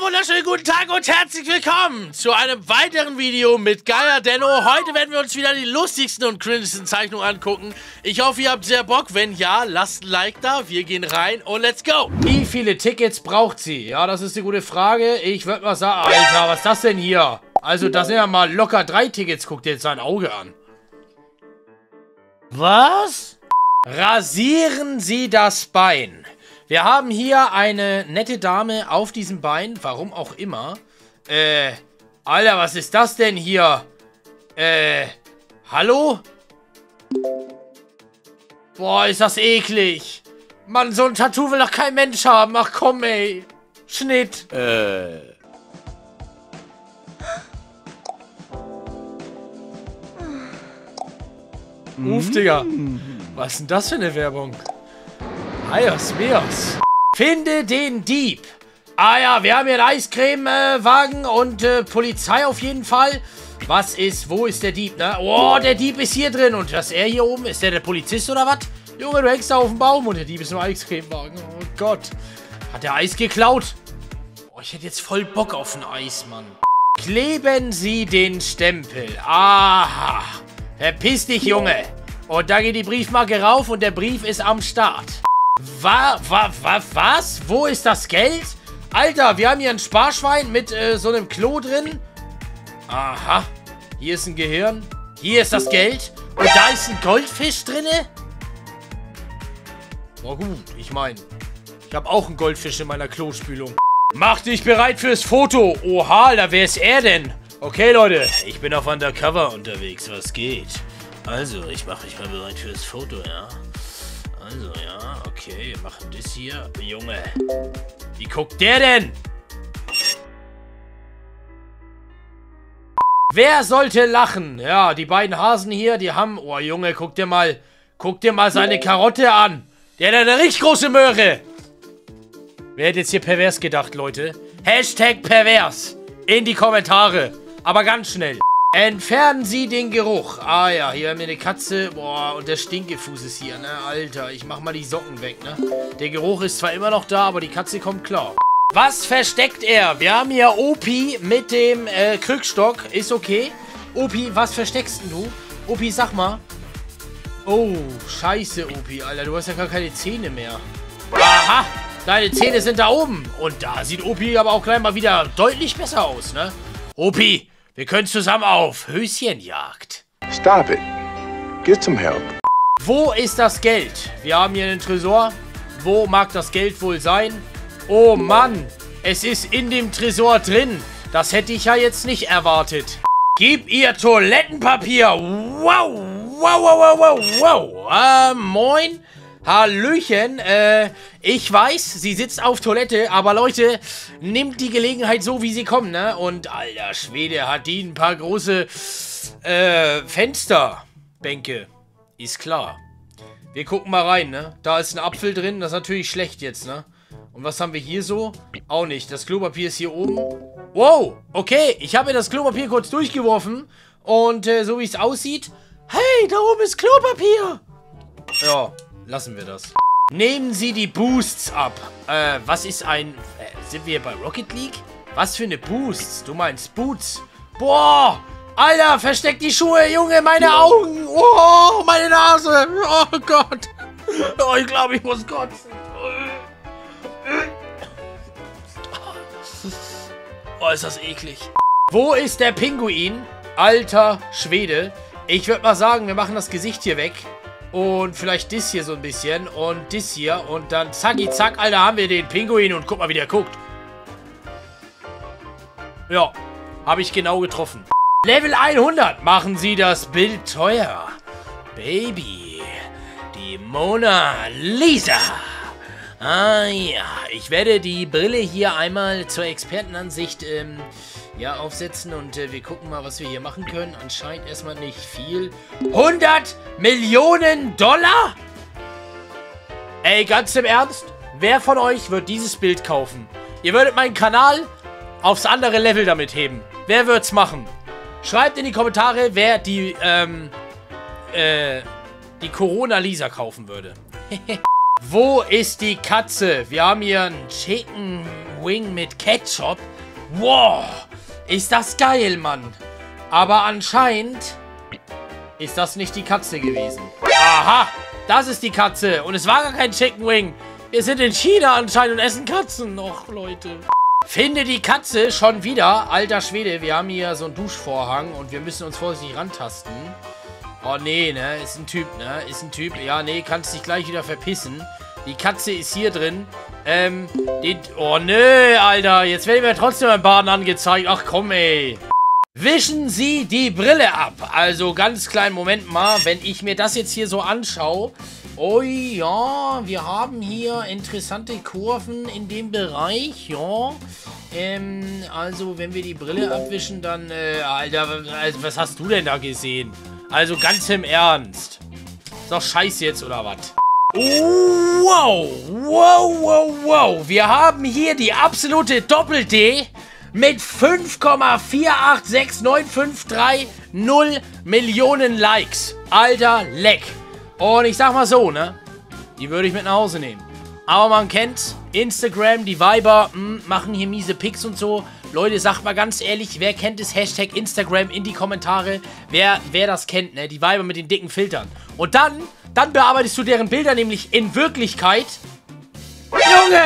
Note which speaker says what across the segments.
Speaker 1: Einen wunderschönen guten Tag und herzlich willkommen zu einem weiteren Video mit Gaia Denno. Heute werden wir uns wieder die lustigsten und cringesten Zeichnungen angucken. Ich hoffe, ihr habt sehr Bock. Wenn ja, lasst ein Like da. Wir gehen rein und let's go. Wie viele Tickets braucht sie? Ja, das ist eine gute Frage. Ich würde mal sagen, Alter, was ist das denn hier? Also, das sind ja mal locker drei Tickets. Guckt dir jetzt sein Auge an. Was? Rasieren Sie das Bein. Wir haben hier eine nette Dame auf diesem Bein. Warum auch immer. Äh, Alter, was ist das denn hier? Äh, hallo? Boah, ist das eklig. Mann, so ein Tattoo will doch kein Mensch haben. Ach komm, ey. Schnitt. Äh. Uff, Digga. Was ist denn das für eine Werbung? Ayos, Mios. Finde den Dieb. Ah ja, wir haben hier einen Eiscreme-Wagen und äh, Polizei auf jeden Fall. Was ist, wo ist der Dieb, ne? Oh, der Dieb ist hier drin. Und was er hier oben? Ist der der Polizist oder was? Junge, du hängst da auf dem Baum und der Dieb ist im Eiscremewagen. Oh Gott. Hat der Eis geklaut? Oh, ich hätte jetzt voll Bock auf ein Eis, Mann. Kleben Sie den Stempel. Aha. Verpiss dich, Junge. Und da geht die Briefmarke rauf und der Brief ist am Start. Wa, wa, wa, was? Wo ist das Geld? Alter, wir haben hier ein Sparschwein mit äh, so einem Klo drin. Aha. Hier ist ein Gehirn. Hier ist das Geld. Und da ist ein Goldfisch drinne. Oh gut, ich meine, ich habe auch einen Goldfisch in meiner Klospülung. Mach dich bereit fürs Foto. Oha, da wer ist er denn? Okay, Leute, ich bin auf Undercover unterwegs. Was geht? Also, ich mache mich mal bereit fürs Foto, ja? Also, ja, okay, wir machen das hier. Junge, wie guckt der denn? Wer sollte lachen? Ja, die beiden Hasen hier, die haben... Oh, Junge, guck dir mal... Guck dir mal seine Karotte an. Der hat eine richtig große Möhre. Wer hätte jetzt hier pervers gedacht, Leute? Hashtag pervers. In die Kommentare. Aber ganz schnell. Entfernen Sie den Geruch. Ah ja, hier haben wir eine Katze. Boah, und der Stinkefuß ist hier, ne? Alter, ich mach mal die Socken weg, ne? Der Geruch ist zwar immer noch da, aber die Katze kommt klar. Was versteckt er? Wir haben hier Opi mit dem äh, Krückstock. Ist okay. Opi, was versteckst du? Opi, sag mal. Oh, scheiße, Opi, Alter. Du hast ja gar keine Zähne mehr. Aha, deine Zähne sind da oben. Und da sieht Opi aber auch gleich mal wieder deutlich besser aus, ne? Opi, wir können zusammen auf Höschenjagd.
Speaker 2: Stop it. Get some help.
Speaker 1: Wo ist das Geld? Wir haben hier einen Tresor. Wo mag das Geld wohl sein? Oh Mann, es ist in dem Tresor drin. Das hätte ich ja jetzt nicht erwartet. Gib ihr Toilettenpapier. Wow, wow, wow, wow, wow, wow. Äh, moin. Hallöchen, äh, ich weiß, sie sitzt auf Toilette, aber Leute, nimmt die Gelegenheit so, wie sie kommen, ne? Und alter Schwede, hat die ein paar große, äh, Fensterbänke. Ist klar. Wir gucken mal rein, ne? Da ist ein Apfel drin, das ist natürlich schlecht jetzt, ne? Und was haben wir hier so? Auch nicht. Das Klopapier ist hier oben. Wow, okay, ich habe das Klopapier kurz durchgeworfen. Und äh, so wie es aussieht... Hey, da oben ist Klopapier! Ja, Lassen wir das. Nehmen Sie die Boosts ab. Äh, was ist ein... Äh, sind wir bei Rocket League? Was für eine Boosts? Du meinst Boots? Boah! Alter, versteck die Schuhe, Junge, meine Augen! Oh, meine Nase! Oh Gott! Oh, ich glaube, ich muss kotzen. Oh, ist das eklig. Wo ist der Pinguin? Alter Schwede. Ich würde mal sagen, wir machen das Gesicht hier weg. Und vielleicht das hier so ein bisschen. Und das hier. Und dann zacki zack, Alter, haben wir den Pinguin. Und guck mal, wie der guckt. Ja, habe ich genau getroffen. Level 100. Machen Sie das Bild teuer. Baby. Die Mona Lisa. Ah ja, ich werde die Brille hier einmal zur Expertenansicht ähm, ja, aufsetzen und äh, wir gucken mal, was wir hier machen können. Anscheinend erstmal nicht viel. 100 Millionen Dollar? Ey, ganz im Ernst? Wer von euch wird dieses Bild kaufen? Ihr würdet meinen Kanal aufs andere Level damit heben. Wer wird's machen? Schreibt in die Kommentare, wer die, ähm, äh, die Corona-Lisa kaufen würde. Wo ist die Katze? Wir haben hier einen Chicken Wing mit Ketchup. Wow, ist das geil, Mann. Aber anscheinend ist das nicht die Katze gewesen. Aha, das ist die Katze. Und es war gar kein Chicken Wing. Wir sind in China anscheinend und essen Katzen. Och, Leute. Finde die Katze schon wieder. Alter Schwede, wir haben hier so einen Duschvorhang und wir müssen uns vorsichtig rantasten. Oh, nee, ne? Ist ein Typ, ne? Ist ein Typ. Ja, nee, kannst dich gleich wieder verpissen. Die Katze ist hier drin. Ähm, den... Oh, nö, Alter. Jetzt werden wir trotzdem ein Baden angezeigt. Ach, komm, ey. Wischen Sie die Brille ab. Also, ganz kleinen Moment mal. Wenn ich mir das jetzt hier so anschaue... Oh ja, wir haben hier interessante Kurven in dem Bereich, ja. Ähm, also wenn wir die Brille abwischen, dann, äh, Alter, also, was hast du denn da gesehen? Also ganz im Ernst. Ist doch scheiße jetzt, oder was? Wow, wow, wow, wow. Wir haben hier die absolute Doppel-D mit 5,486953 Millionen Likes. Alter Leck. Und ich sag mal so, ne? Die würde ich mit nach Hause nehmen. Aber man kennt Instagram, die Viber mh, hm, machen hier miese Pics und so. Leute, sagt mal ganz ehrlich, wer kennt das Hashtag Instagram in die Kommentare? Wer, wer das kennt, ne? Die Viber mit den dicken Filtern. Und dann, dann bearbeitest du deren Bilder nämlich in Wirklichkeit. Junge!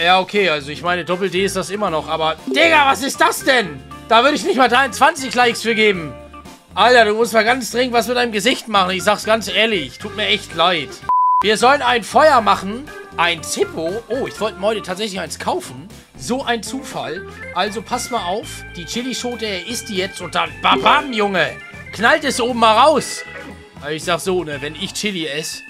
Speaker 1: Ja, okay, also ich meine, Doppel-D ist das immer noch, aber... Digga, was ist das denn? Da würde ich nicht mal 23 Likes für geben. Alter, du musst mal ganz dringend was mit deinem Gesicht machen. Ich sag's ganz ehrlich. Tut mir echt leid. Wir sollen ein Feuer machen. Ein Zippo. Oh, ich wollte mir heute tatsächlich eins kaufen. So ein Zufall. Also pass mal auf. Die Chilischote, er isst die jetzt und dann babam, Junge. Knallt es oben mal raus. Ich sag so, ne, wenn ich Chili esse,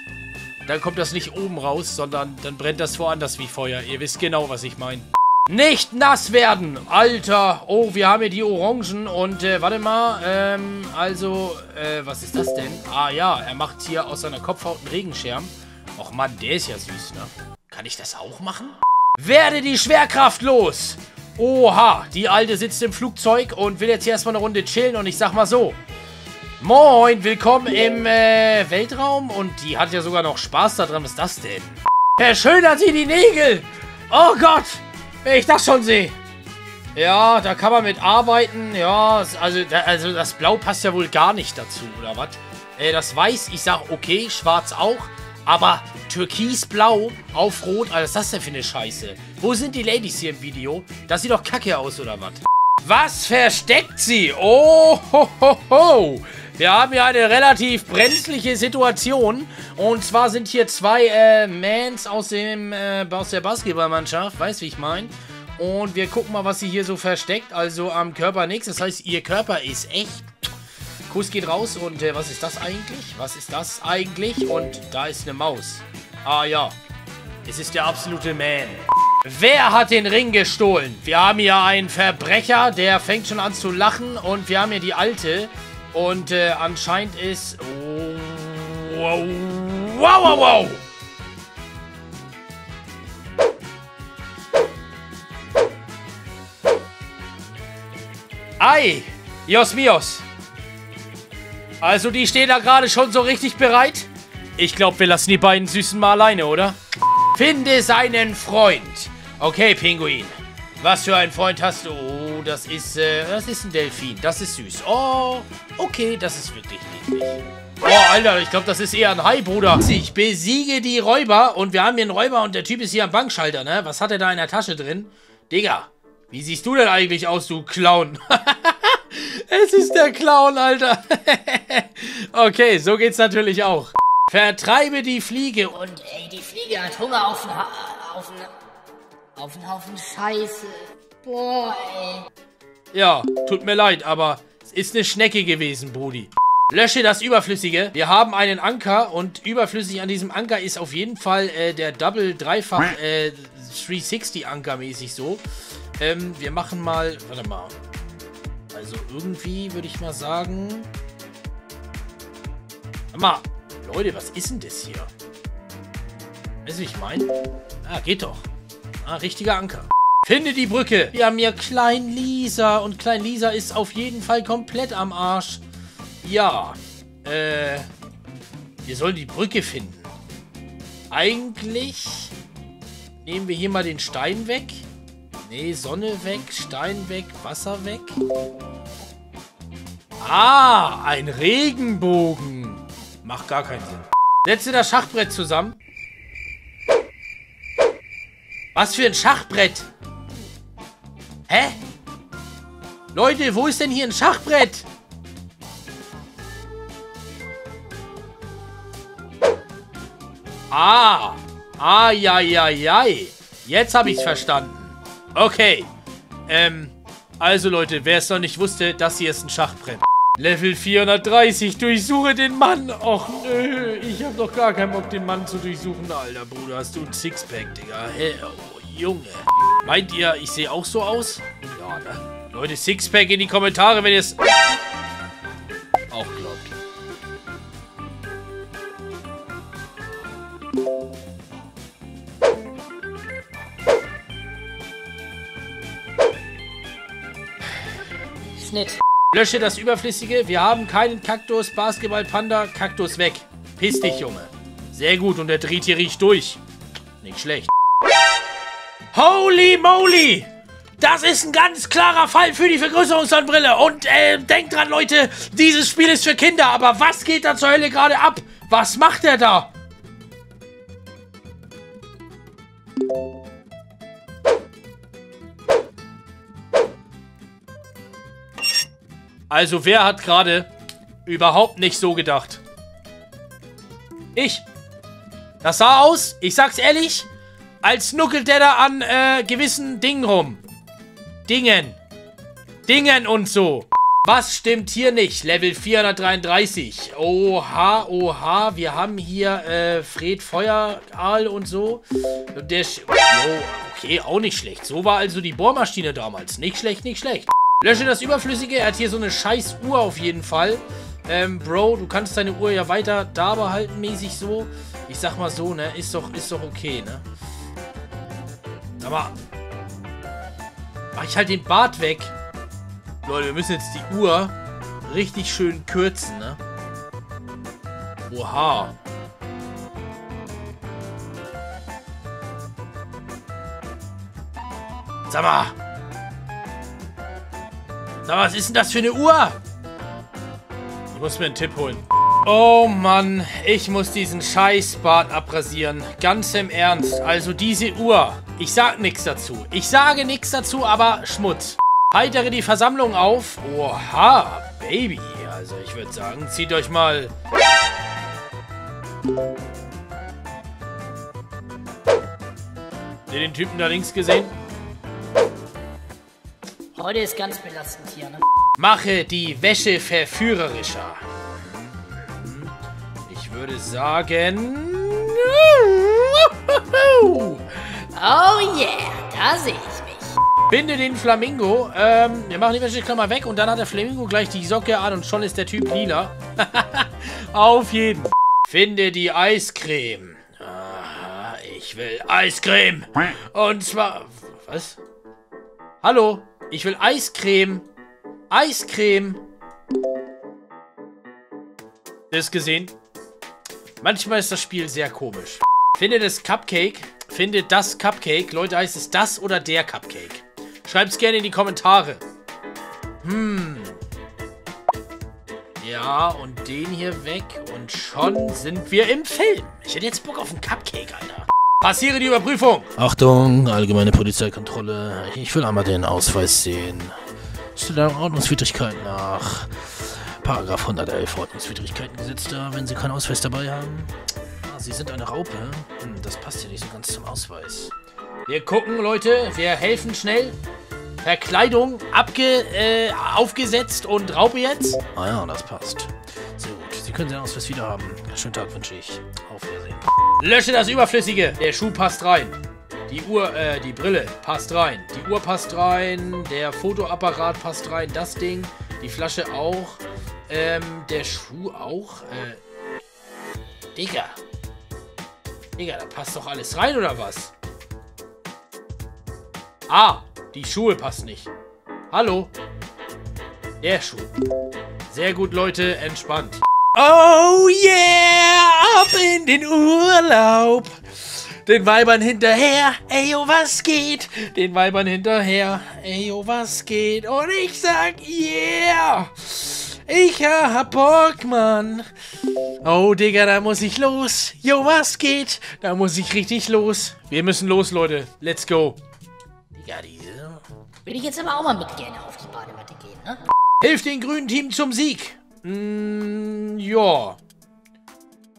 Speaker 1: dann kommt das nicht oben raus, sondern dann brennt das woanders wie Feuer. Ihr wisst genau, was ich meine. Nicht nass werden! Alter! Oh, wir haben hier die Orangen und, äh, warte mal, ähm, also, äh, was ist das denn? Ah ja, er macht hier aus seiner Kopfhaut einen Regenschirm. Och Mann, der ist ja süß, ne? Kann ich das auch machen? Werde die Schwerkraft los! Oha, die Alte sitzt im Flugzeug und will jetzt hier erstmal eine Runde chillen und ich sag mal so. Moin, willkommen im, äh, Weltraum und die hat ja sogar noch Spaß daran. Was ist das denn? Verschönert sie die Nägel! Oh Gott! Wenn ich das schon sehe. Ja, da kann man mit arbeiten. Ja, also, also das Blau passt ja wohl gar nicht dazu, oder was? Äh, das Weiß, ich sag okay, Schwarz auch. Aber Türkisblau auf Rot, was ist das denn für eine Scheiße? Wo sind die Ladies hier im Video? Das sieht doch kacke aus, oder was? Was versteckt sie? Oh, ho, ho, ho. Wir haben hier eine relativ brenzliche Situation. Und zwar sind hier zwei äh, Mans aus, dem, äh, aus der Basketballmannschaft. Weißt, wie ich meine? Und wir gucken mal, was sie hier so versteckt. Also am Körper nichts. Das heißt, ihr Körper ist echt. Kuss geht raus. Und äh, was ist das eigentlich? Was ist das eigentlich? Und da ist eine Maus. Ah ja. Es ist der absolute Man. Wer hat den Ring gestohlen? Wir haben hier einen Verbrecher, der fängt schon an zu lachen. Und wir haben hier die Alte, und äh, anscheinend ist... Wow, wow, wow, wow. Ei, Jos Mios. Also die stehen da gerade schon so richtig bereit? Ich glaube, wir lassen die beiden Süßen mal alleine, oder? Finde seinen Freund. Okay, Pinguin. Was für einen Freund hast du? Oh, das ist, äh, das ist ein Delfin. Das ist süß. Oh, okay, das ist wirklich niedlich. Oh, Alter, ich glaube, das ist eher ein Hai, Bruder. Ich besiege die Räuber und wir haben hier einen Räuber und der Typ ist hier am Bankschalter, ne? Was hat er da in der Tasche drin? Digga, wie siehst du denn eigentlich aus, du Clown? es ist der Clown, Alter. okay, so geht's natürlich auch. Vertreibe die Fliege.
Speaker 3: Und ey, die Fliege hat Hunger auf einen, auf auf Haufen Scheiße. Boah, ey.
Speaker 1: Ja, tut mir leid, aber es ist eine Schnecke gewesen, Brudi. Lösche das Überflüssige. Wir haben einen Anker und überflüssig an diesem Anker ist auf jeden Fall äh, der Double Dreifach äh, 360 Anker mäßig so. Ähm, wir machen mal, warte mal. Also irgendwie würde ich mal sagen. Mal, Leute, was ist denn das hier? Weißt du, wie ich meine? Ah, geht doch. Ah, richtiger Anker. Finde die Brücke. Wir haben hier Klein Lisa. Und Klein Lisa ist auf jeden Fall komplett am Arsch. Ja. Äh. Wir sollen die Brücke finden. eigentlich nehmen wir hier mal den Stein weg. Nee, Sonne weg, Stein weg, Wasser weg. Ah, ein Regenbogen. Macht gar keinen Sinn. Setze das Schachbrett zusammen. Was für ein Schachbrett? Hä? Leute, wo ist denn hier ein Schachbrett? Ah. Ah, ja, ja, ja. Jetzt habe ich's verstanden. Okay. Ähm, also Leute, wer es noch nicht wusste, das hier ist ein Schachbrett. Level 430, durchsuche den Mann. Och nö, ich hab doch gar keinen Bock, den Mann zu durchsuchen. Alter, Bruder, hast du ein Sixpack, Digga. Hey, oh, Junge. Meint ihr, ich sehe auch so aus? Ja, ne? Leute, Sixpack in die Kommentare, wenn ihr es
Speaker 3: Schnitt.
Speaker 1: Lösche das Überflüssige. Wir haben keinen Kaktus, Basketball, Panda, Kaktus weg. Piss dich, Junge. Sehr gut, und der dreht hier riecht durch. Nicht schlecht. Holy moly! Das ist ein ganz klarer Fall für die Vergrößerungssonnenbrille. Und äh, denkt dran, Leute, dieses Spiel ist für Kinder. Aber was geht da zur Hölle gerade ab? Was macht er da? Also wer hat gerade überhaupt nicht so gedacht? Ich. Das sah aus, ich sag's ehrlich, als nuckelt der da an äh, gewissen Dingen rum. Dingen. Dingen und so. Was stimmt hier nicht? Level 433. Oha, oha. Wir haben hier äh, Fred Feueraal und so. Der... Sch oh, okay, auch nicht schlecht. So war also die Bohrmaschine damals. Nicht schlecht, nicht schlecht. Lösche das Überflüssige. Er hat hier so eine scheiß Uhr auf jeden Fall. Ähm, Bro, du kannst deine Uhr ja weiter da behalten, mäßig so. Ich sag mal so, ne? Ist doch, ist doch okay, ne? Aber... Mach ich halt den Bart weg. Leute, wir müssen jetzt die Uhr richtig schön kürzen, ne? Oha. Sag mal. Sag was ist denn das für eine Uhr? Ich muss mir einen Tipp holen. Oh Mann, ich muss diesen Scheißbart abrasieren. Ganz im Ernst. Also diese Uhr. Ich sag nichts dazu. Ich sage nichts dazu, aber Schmutz. Heitere die Versammlung auf. Oha, Baby. Also ich würde sagen, zieht euch mal... Habt ihr den Typen da links gesehen?
Speaker 3: Heute ist ganz belastend hier, ne?
Speaker 1: Mache die Wäsche verführerischer. Ich würde sagen...
Speaker 3: Oh yeah, da sehe ich mich.
Speaker 1: Binde den Flamingo. Ähm, wir machen die Wäscheklammer weg und dann hat der Flamingo gleich die Socke an und schon ist der Typ lila. Auf jeden. Finde die Eiscreme. Ich will Eiscreme. Und zwar... Was? Hallo? Ich will Eiscreme. Eiscreme. Das gesehen? Manchmal ist das Spiel sehr komisch. Finde das Cupcake. Finde das Cupcake. Leute, heißt es das oder der Cupcake? Schreibt es gerne in die Kommentare. Hm. Ja, und den hier weg. Und schon sind wir im Film. Ich hätte jetzt Bock auf einen Cupcake, Alter. Passiere die Überprüfung.
Speaker 4: Achtung, allgemeine Polizeikontrolle. Ich will einmal den Ausweis sehen. Zu der Ordnungswidrigkeit nach. Paragraph 111 Ordnungswidrigkeitengesetz da, wenn Sie keinen Ausweis dabei haben. Ah, Sie sind eine Raupe. Hm, das passt ja nicht so ganz zum Ausweis.
Speaker 1: Wir gucken, Leute. Wir helfen schnell. Verkleidung abge, äh, aufgesetzt und Raupe jetzt.
Speaker 4: Ah ja, das passt. Sehr gut. Sie können den Ausweis wieder haben. Schönen Tag wünsche ich. Auf Wiedersehen.
Speaker 1: Lösche das Überflüssige. Der Schuh passt rein. Die Uhr, äh, die Brille passt rein. Die Uhr passt rein. Der Fotoapparat passt rein. Das Ding. Die Flasche auch. Ähm, der Schuh auch. Äh. Digga. Digga, da passt doch alles rein, oder was? Ah, die Schuhe passen nicht. Hallo? Der Schuh. Sehr gut, Leute. Entspannt. Oh yeah! Ab in den Urlaub. Den Weibern hinterher, ey, oh, was geht? Den Weibern hinterher, ey, oh, was geht? Und ich sag, yeah! Ich hab Bock, Mann. Oh, Digga, da muss ich los. Jo, was geht? Da muss ich richtig los. Wir müssen los, Leute. Let's go.
Speaker 3: Digga, diese. Würde ich jetzt aber auch mal mit gerne auf die Badematte gehen, ne?
Speaker 1: Hilf den grünen Team zum Sieg. Mm, ja.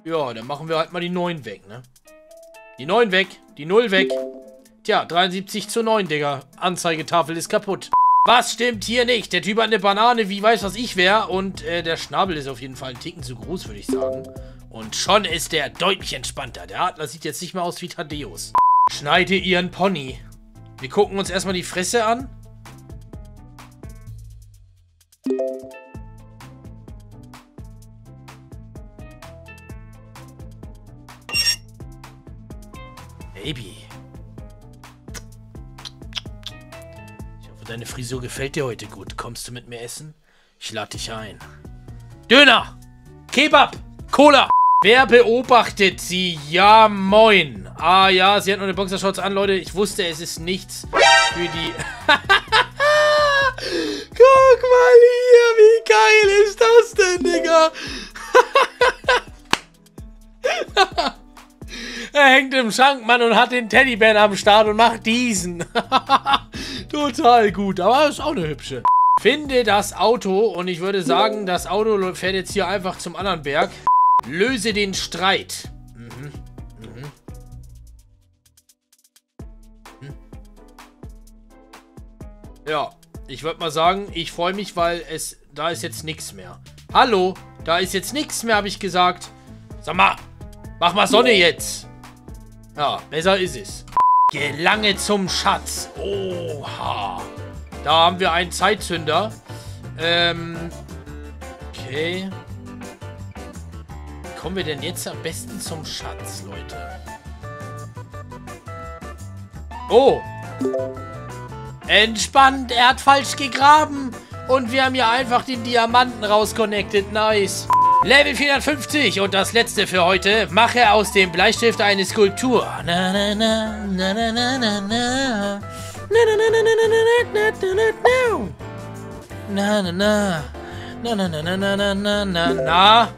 Speaker 1: Ja, dann machen wir halt mal die 9 weg, ne? Die 9 weg, die 0 weg. Tja, 73 zu 9, Digga. Anzeigetafel ist kaputt. Was stimmt hier nicht? Der Typ hat eine Banane, wie weiß was ich wäre. Und äh, der Schnabel ist auf jeden Fall ein Ticken zu groß, würde ich sagen. Und schon ist der deutlich entspannter. Der Adler sieht jetzt nicht mehr aus wie Thaddeus. Schneide ihren Pony. Wir gucken uns erstmal die Fresse an. Baby. Deine Frisur gefällt dir heute gut. Kommst du mit mir essen? Ich lade dich ein. Döner! Kebab! Cola! Wer beobachtet sie? Ja, moin. Ah ja, sie hat noch eine Boxershorts an, Leute. Ich wusste, es ist nichts für die... Guck mal hier, wie geil ist das denn, Digga? er hängt im Schrank, Mann, und hat den Teddybären am Start und macht diesen. Total gut, aber ist auch eine hübsche. Finde das Auto und ich würde sagen, das Auto fährt jetzt hier einfach zum anderen Berg. Löse den Streit. Mhm. Mhm. Hm. Ja, ich würde mal sagen, ich freue mich, weil es da ist jetzt nichts mehr. Hallo, da ist jetzt nichts mehr, habe ich gesagt. Sag mal, mach mal Sonne jetzt. Ja, besser ist es. Gelange zum Schatz. Oha. Da haben wir einen Zeitzünder. Ähm. Okay. Wie kommen wir denn jetzt am besten zum Schatz, Leute? Oh. Entspannt, er hat falsch gegraben. Und wir haben hier einfach den Diamanten rausconnected. Nice. Level 450 und das letzte für heute. Mache aus dem Bleistift eine Skulptur. Na na na na na na na na. Na na na na na na na na na na. Na na na.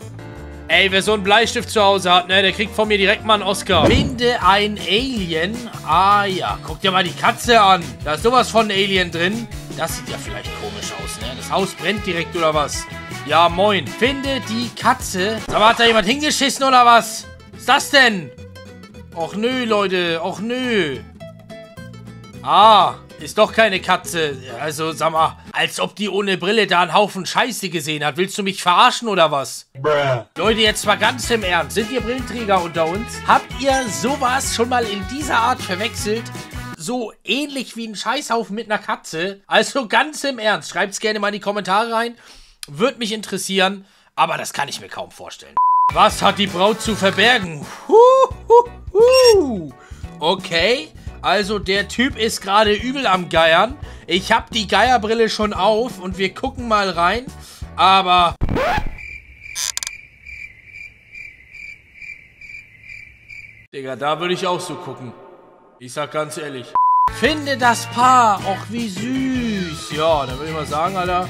Speaker 1: Ey, wer so einen Bleistift zu Hause hat, ne, der kriegt von mir direkt mal einen Oscar. Finde ein Alien. Ah ja, guck dir mal die Katze an. Da ist sowas von Alien drin. Das sieht ja vielleicht komisch aus, ne? Das Haus brennt direkt oder was? Ja, moin. Finde die Katze. Aber hat da jemand hingeschissen oder was? Was ist das denn? Och nö, Leute. Och nö. Ah, ist doch keine Katze. Also, sag mal, als ob die ohne Brille da einen Haufen Scheiße gesehen hat. Willst du mich verarschen oder was? Bruh. Leute, jetzt mal ganz im Ernst. Sind ihr Brillenträger unter uns? Habt ihr sowas schon mal in dieser Art verwechselt? So ähnlich wie ein Scheißhaufen mit einer Katze? Also ganz im Ernst. Schreibt's gerne mal in die Kommentare rein. Würde mich interessieren, aber das kann ich mir kaum vorstellen. Was hat die Braut zu verbergen? Okay, also der Typ ist gerade übel am Geiern. Ich habe die Geierbrille schon auf und wir gucken mal rein. Aber... Digga, da würde ich auch so gucken. Ich sag ganz ehrlich. Finde das Paar. Och, wie süß. Ja, dann würde ich mal sagen, Alter,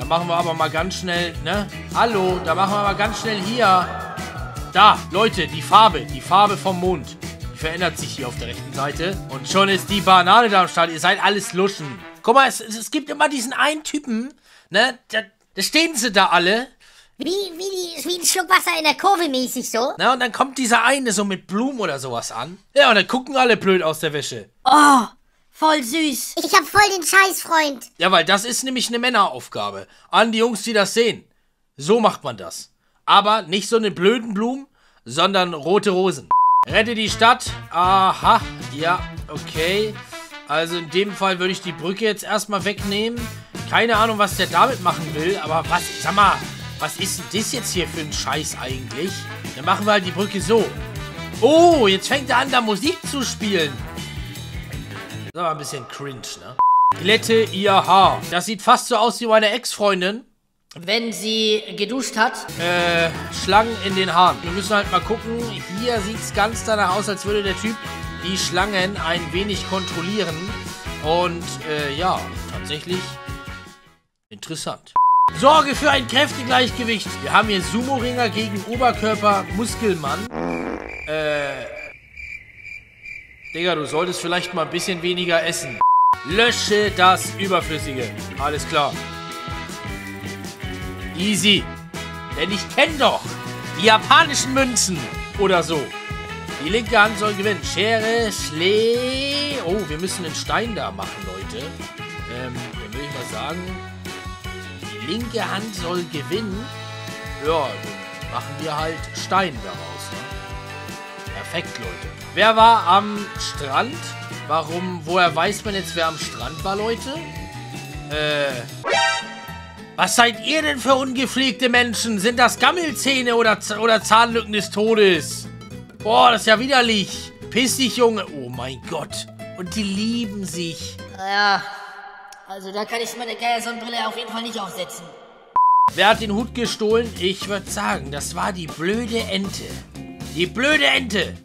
Speaker 1: da machen wir aber mal ganz schnell, ne? Hallo, da machen wir mal ganz schnell hier. Da, Leute, die Farbe, die Farbe vom Mond. Die verändert sich hier auf der rechten Seite. Und schon ist die Banane da am Start. Ihr seid alles Luschen. Guck mal, es, es gibt immer diesen einen Typen, ne? Da, da stehen sie da alle.
Speaker 3: Wie, wie, wie ein Schluck Wasser in der Kurve mäßig so.
Speaker 1: Na, und dann kommt dieser eine so mit Blumen oder sowas an. Ja, und dann gucken alle blöd aus der Wäsche.
Speaker 3: Oh, Voll süß. Ich hab voll den Scheißfreund.
Speaker 1: Ja, weil das ist nämlich eine Männeraufgabe. An die Jungs, die das sehen. So macht man das. Aber nicht so eine blöden Blumen, sondern rote Rosen. Rette die Stadt. Aha. Ja, okay. Also in dem Fall würde ich die Brücke jetzt erstmal wegnehmen. Keine Ahnung, was der damit machen will. Aber was, sag mal, was ist denn das jetzt hier für ein Scheiß eigentlich? Dann machen wir halt die Brücke so. Oh, jetzt fängt er an, da Musik zu spielen. Das war ein bisschen cringe, ne? Glätte ihr Haar. Das sieht fast so aus wie meine Ex-Freundin.
Speaker 3: wenn sie geduscht hat.
Speaker 1: Äh, Schlangen in den Haaren. Wir müssen halt mal gucken. Hier sieht es ganz danach aus, als würde der Typ die Schlangen ein wenig kontrollieren. Und, äh, ja, tatsächlich interessant. Sorge für ein Kräftegleichgewicht. Wir haben hier Sumo-Ringer gegen Oberkörper-Muskelmann. Äh, Digga, du solltest vielleicht mal ein bisschen weniger essen. Lösche das Überflüssige. Alles klar. Easy. Denn ich kenne doch die japanischen Münzen oder so. Die linke Hand soll gewinnen. Schere, Schlee. Oh, wir müssen einen Stein da machen, Leute. Ähm, dann würde ich mal sagen, die linke Hand soll gewinnen. Ja, dann machen wir halt Stein daraus. Ne? Perfekt, Leute. Wer war am Strand? Warum, woher weiß man jetzt, wer am Strand war, Leute? Äh... Was seid ihr denn für ungepflegte Menschen? Sind das Gammelzähne oder, oder Zahnlücken des Todes? Boah, das ist ja widerlich. Piss dich, Junge. Oh mein Gott. Und die lieben sich.
Speaker 3: Ja, also da kann ich meine Geiersonnenbrille auf jeden Fall nicht aufsetzen.
Speaker 1: Wer hat den Hut gestohlen? Ich würde sagen, das war die blöde Ente. Die blöde Ente.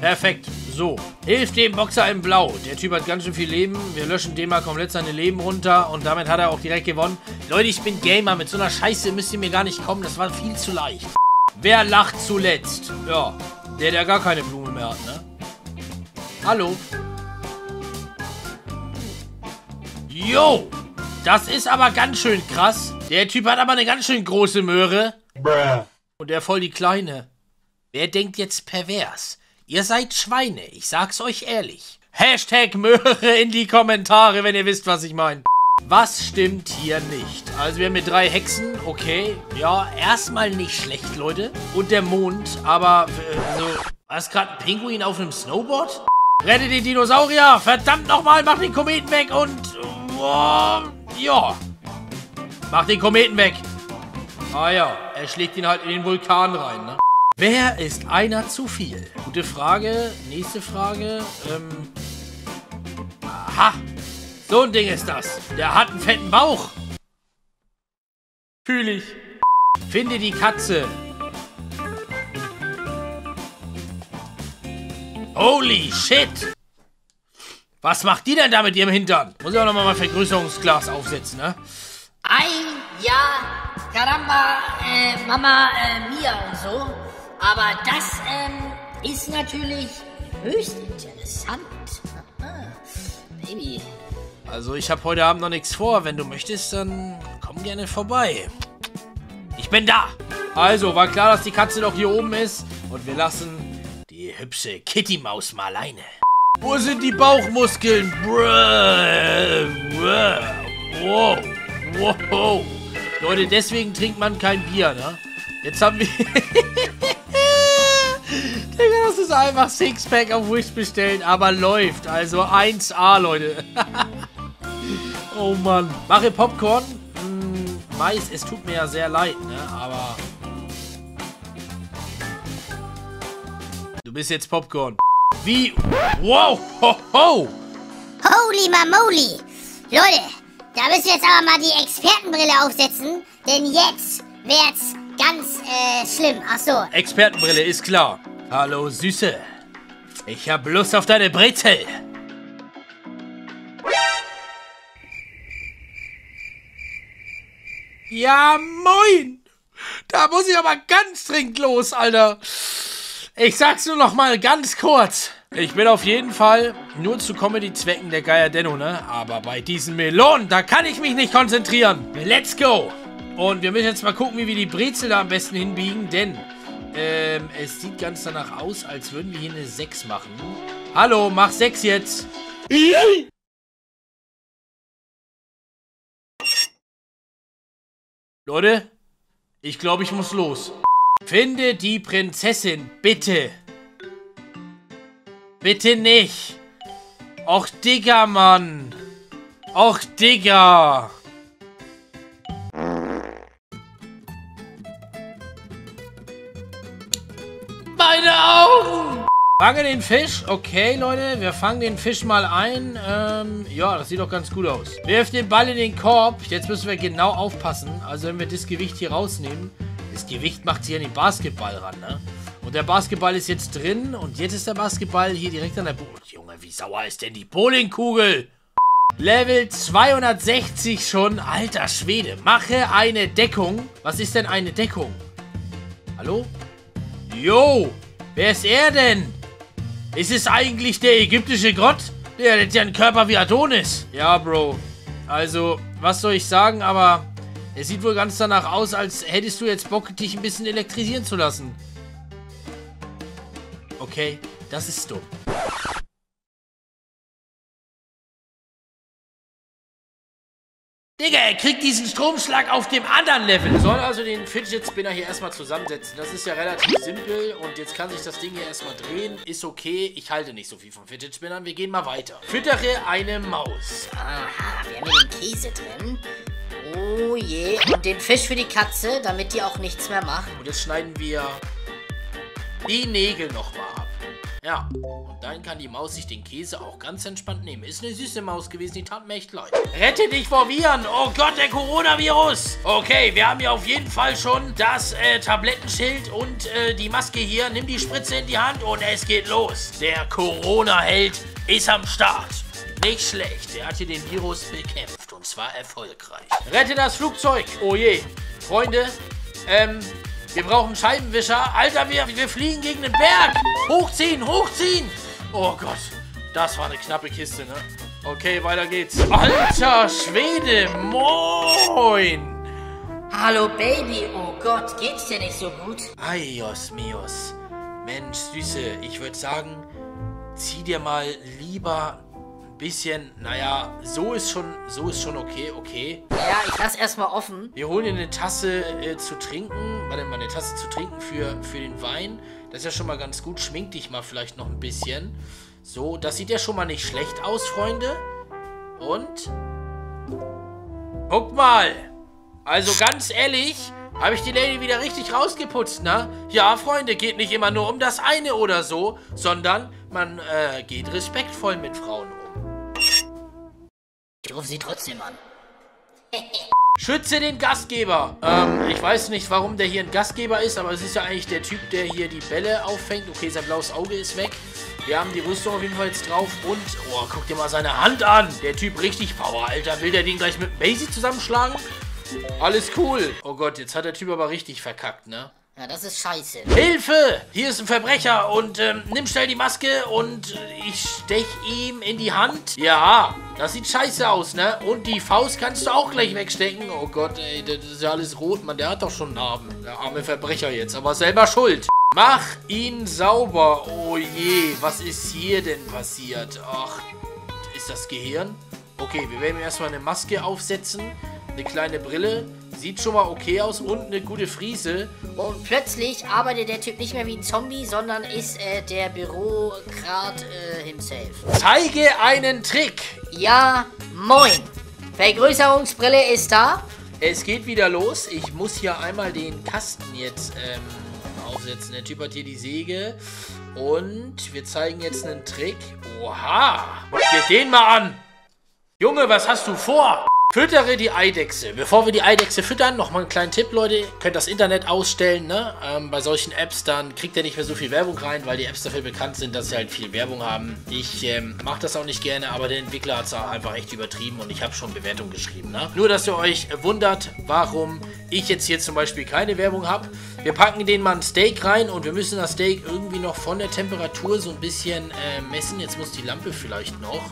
Speaker 1: Perfekt. So. Hilft dem Boxer in Blau. Der Typ hat ganz schön viel Leben. Wir löschen dem mal komplett seine Leben runter. Und damit hat er auch direkt gewonnen. Leute, ich bin Gamer. Mit so einer Scheiße müsst ihr mir gar nicht kommen. Das war viel zu leicht. Wer lacht zuletzt? Ja. Der, der gar keine Blume mehr hat, ne? Hallo. Yo. Das ist aber ganz schön krass. Der Typ hat aber eine ganz schön große Möhre. Bruh. Und der voll die kleine. Wer denkt jetzt pervers? Ihr seid Schweine, ich sag's euch ehrlich. Hashtag Möhre in die Kommentare, wenn ihr wisst, was ich meine. Was stimmt hier nicht? Also wir haben hier drei Hexen, okay. Ja, erstmal nicht schlecht, Leute. Und der Mond, aber, also, was gerade ein Pinguin auf einem Snowboard? Rette den Dinosaurier! Verdammt nochmal, mach den Kometen weg und, oh, ja. Mach den Kometen weg. Ah ja, er schlägt ihn halt in den Vulkan rein, ne? Wer ist einer zu viel? Gute Frage. Nächste Frage. Ähm. Aha. So ein Ding ist das. Der hat einen fetten Bauch. Fühl ich. Finde die Katze. Holy shit. Was macht die denn da mit ihrem Hintern? Muss ich auch nochmal mein Vergrößerungsglas aufsetzen, ne?
Speaker 3: Ein ja, Caramba, äh, Mama, äh, Mia und so. Aber das ähm, ist natürlich höchst interessant. Baby.
Speaker 1: Also ich habe heute Abend noch nichts vor. Wenn du möchtest, dann komm gerne vorbei. Ich bin da. Also, war klar, dass die Katze doch hier oben ist. Und wir lassen die hübsche Kitty-Maus mal alleine. Wo sind die Bauchmuskeln? Bruh. Wow. Wow. Leute, deswegen trinkt man kein Bier, ne? Jetzt haben wir... Digga, das ist einfach Sixpack auf Wish bestellen, aber läuft. Also 1A, Leute. oh Mann. Mache Popcorn. Hm, Mais, es tut mir ja sehr leid, ne? Aber... Du bist jetzt Popcorn. Wie? Wow! Ho, ho!
Speaker 5: Holy Mamoli! Leute, da müssen wir jetzt aber mal die Expertenbrille aufsetzen, denn jetzt wird's ganz äh, schlimm. Ach so.
Speaker 1: Expertenbrille ist klar. Hallo, Süße. Ich hab Lust auf deine Brezel. Ja, moin. Da muss ich aber ganz dringend los, Alter. Ich sag's nur noch mal ganz kurz. Ich bin auf jeden Fall nur zu Comedy-Zwecken der Geier Denno, ne? Aber bei diesen Melonen, da kann ich mich nicht konzentrieren. Let's go. Und wir müssen jetzt mal gucken, wie wir die Brezel da am besten hinbiegen, denn ähm, es sieht ganz danach aus, als würden wir hier eine 6 machen. Hallo, mach 6 jetzt. Leute, ich glaube, ich muss los. Finde die Prinzessin, bitte. Bitte nicht. Och, Digga, Mann. Och, Digga. Fange den Fisch. Okay, Leute, wir fangen den Fisch mal ein. Ähm, ja, das sieht doch ganz gut aus. Wirf den Ball in den Korb. Jetzt müssen wir genau aufpassen. Also, wenn wir das Gewicht hier rausnehmen, das Gewicht macht sich an den Basketball ran, ne? Und der Basketball ist jetzt drin. Und jetzt ist der Basketball hier direkt an der Bo Junge, wie sauer ist denn die Bowlingkugel? Level 260 schon. Alter Schwede. Mache eine Deckung. Was ist denn eine Deckung? Hallo? Yo! Wer ist er denn? Ist es eigentlich der ägyptische Gott? Der hat ja einen Körper wie Adonis. Ja, Bro. Also, was soll ich sagen, aber es sieht wohl ganz danach aus, als hättest du jetzt Bock, dich ein bisschen elektrisieren zu lassen. Okay, das ist dumm. Digga, er kriegt diesen Stromschlag auf dem anderen Level. Soll also den Fidget Spinner hier erstmal zusammensetzen. Das ist ja relativ simpel und jetzt kann sich das Ding hier erstmal drehen. Ist okay, ich halte nicht so viel von Fidget Spinnern. Wir gehen mal weiter. Füttere eine Maus.
Speaker 3: Aha, wir haben hier den Käse drin. Oh je. Und den Fisch für die Katze, damit die auch nichts mehr macht.
Speaker 1: Und jetzt schneiden wir die Nägel nochmal ab. Ja, und dann kann die Maus sich den Käse auch ganz entspannt nehmen. Ist eine süße Maus gewesen, die tat mir echt leid. Rette dich vor Viren! Oh Gott, der Coronavirus! Okay, wir haben hier auf jeden Fall schon das äh, Tablettenschild und äh, die Maske hier. Nimm die Spritze in die Hand und es geht los. Der Corona-Held ist am Start. Nicht schlecht, der hat hier den Virus bekämpft und zwar erfolgreich. Rette das Flugzeug! Oh je, Freunde, ähm, wir brauchen Scheibenwischer. Alter, wir, wir fliegen gegen den Berg. Hochziehen, hochziehen. Oh Gott, das war eine knappe Kiste, ne? Okay, weiter geht's. Alter Schwede, moin.
Speaker 3: Hallo Baby, oh Gott, geht's dir nicht so gut?
Speaker 1: Ayos mios. Mensch, Süße, ich würde sagen, zieh dir mal lieber bisschen, naja, so ist schon, so ist schon okay, okay.
Speaker 3: Ja, ich lass erstmal offen.
Speaker 1: Wir holen dir eine Tasse äh, zu trinken. Warte mal, eine Tasse zu trinken für, für den Wein. Das ist ja schon mal ganz gut. Schmink dich mal vielleicht noch ein bisschen. So, das sieht ja schon mal nicht schlecht aus, Freunde. Und? Guck mal. Also ganz ehrlich, habe ich die Lady wieder richtig rausgeputzt, ne? Ja, Freunde, geht nicht immer nur um das eine oder so, sondern man äh, geht respektvoll mit Frauen um.
Speaker 3: Ich rufe sie trotzdem an.
Speaker 1: Schütze den Gastgeber. Ähm, ich weiß nicht, warum der hier ein Gastgeber ist, aber es ist ja eigentlich der Typ, der hier die Bälle auffängt. Okay, sein blaues Auge ist weg. Wir haben die Rüstung auf jeden Fall jetzt drauf. Und, oh, guck dir mal seine Hand an. Der Typ richtig Power, Alter. Will der den gleich mit Maisie zusammenschlagen? Alles cool. Oh Gott, jetzt hat der Typ aber richtig verkackt, ne?
Speaker 3: Ja, das ist scheiße.
Speaker 1: Hilfe! Hier ist ein Verbrecher und ähm, nimm schnell die Maske und äh, ich stech ihm in die Hand. Ja, das sieht scheiße aus, ne? Und die Faust kannst du auch gleich wegstecken. Oh Gott, ey, das ist ja alles rot, Mann. Der hat doch schon Narben. Der arme Verbrecher jetzt, aber selber schuld. Mach ihn sauber. Oh je, was ist hier denn passiert? Ach, ist das Gehirn? Okay, wir werden erstmal eine Maske aufsetzen. Eine kleine Brille. Sieht schon mal okay aus und eine gute Friese.
Speaker 3: Und plötzlich arbeitet der Typ nicht mehr wie ein Zombie, sondern ist äh, der Bürokrat äh, himself.
Speaker 1: Zeige einen Trick.
Speaker 3: Ja, moin. Vergrößerungsbrille ist da.
Speaker 1: Es geht wieder los. Ich muss hier einmal den Kasten jetzt ähm, aufsetzen. Der Typ hat hier die Säge. Und wir zeigen jetzt einen Trick. Oha. Dir den mal an. Junge, was hast du vor? Füttere die Eidechse. Bevor wir die Eidechse füttern, nochmal einen kleinen Tipp, Leute. Ihr könnt das Internet ausstellen, ne? Ähm, bei solchen Apps, dann kriegt ihr nicht mehr so viel Werbung rein, weil die Apps dafür bekannt sind, dass sie halt viel Werbung haben. Ich ähm, mache das auch nicht gerne, aber der Entwickler hat es einfach echt übertrieben und ich habe schon Bewertungen geschrieben, ne? Nur, dass ihr euch wundert, warum ich jetzt hier zum Beispiel keine Werbung habe. Wir packen den mal ein Steak rein und wir müssen das Steak irgendwie noch von der Temperatur so ein bisschen äh, messen. Jetzt muss die Lampe vielleicht noch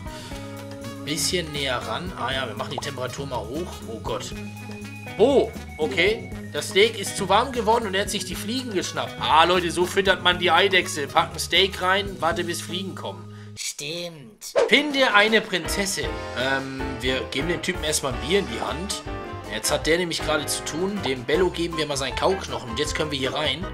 Speaker 1: bisschen näher ran. Ah ja, wir machen die Temperatur mal hoch. Oh Gott. Oh, okay. Das Steak ist zu warm geworden und er hat sich die Fliegen geschnappt. Ah, Leute, so füttert man die Eidechse. Packen Steak rein, warte bis Fliegen kommen.
Speaker 3: Stimmt.
Speaker 1: Finde eine Prinzessin. Ähm, wir geben den Typen erstmal ein Bier in die Hand. Jetzt hat der nämlich gerade zu tun. Dem Bello geben wir mal seinen Kauknochen. Und jetzt können wir hier rein.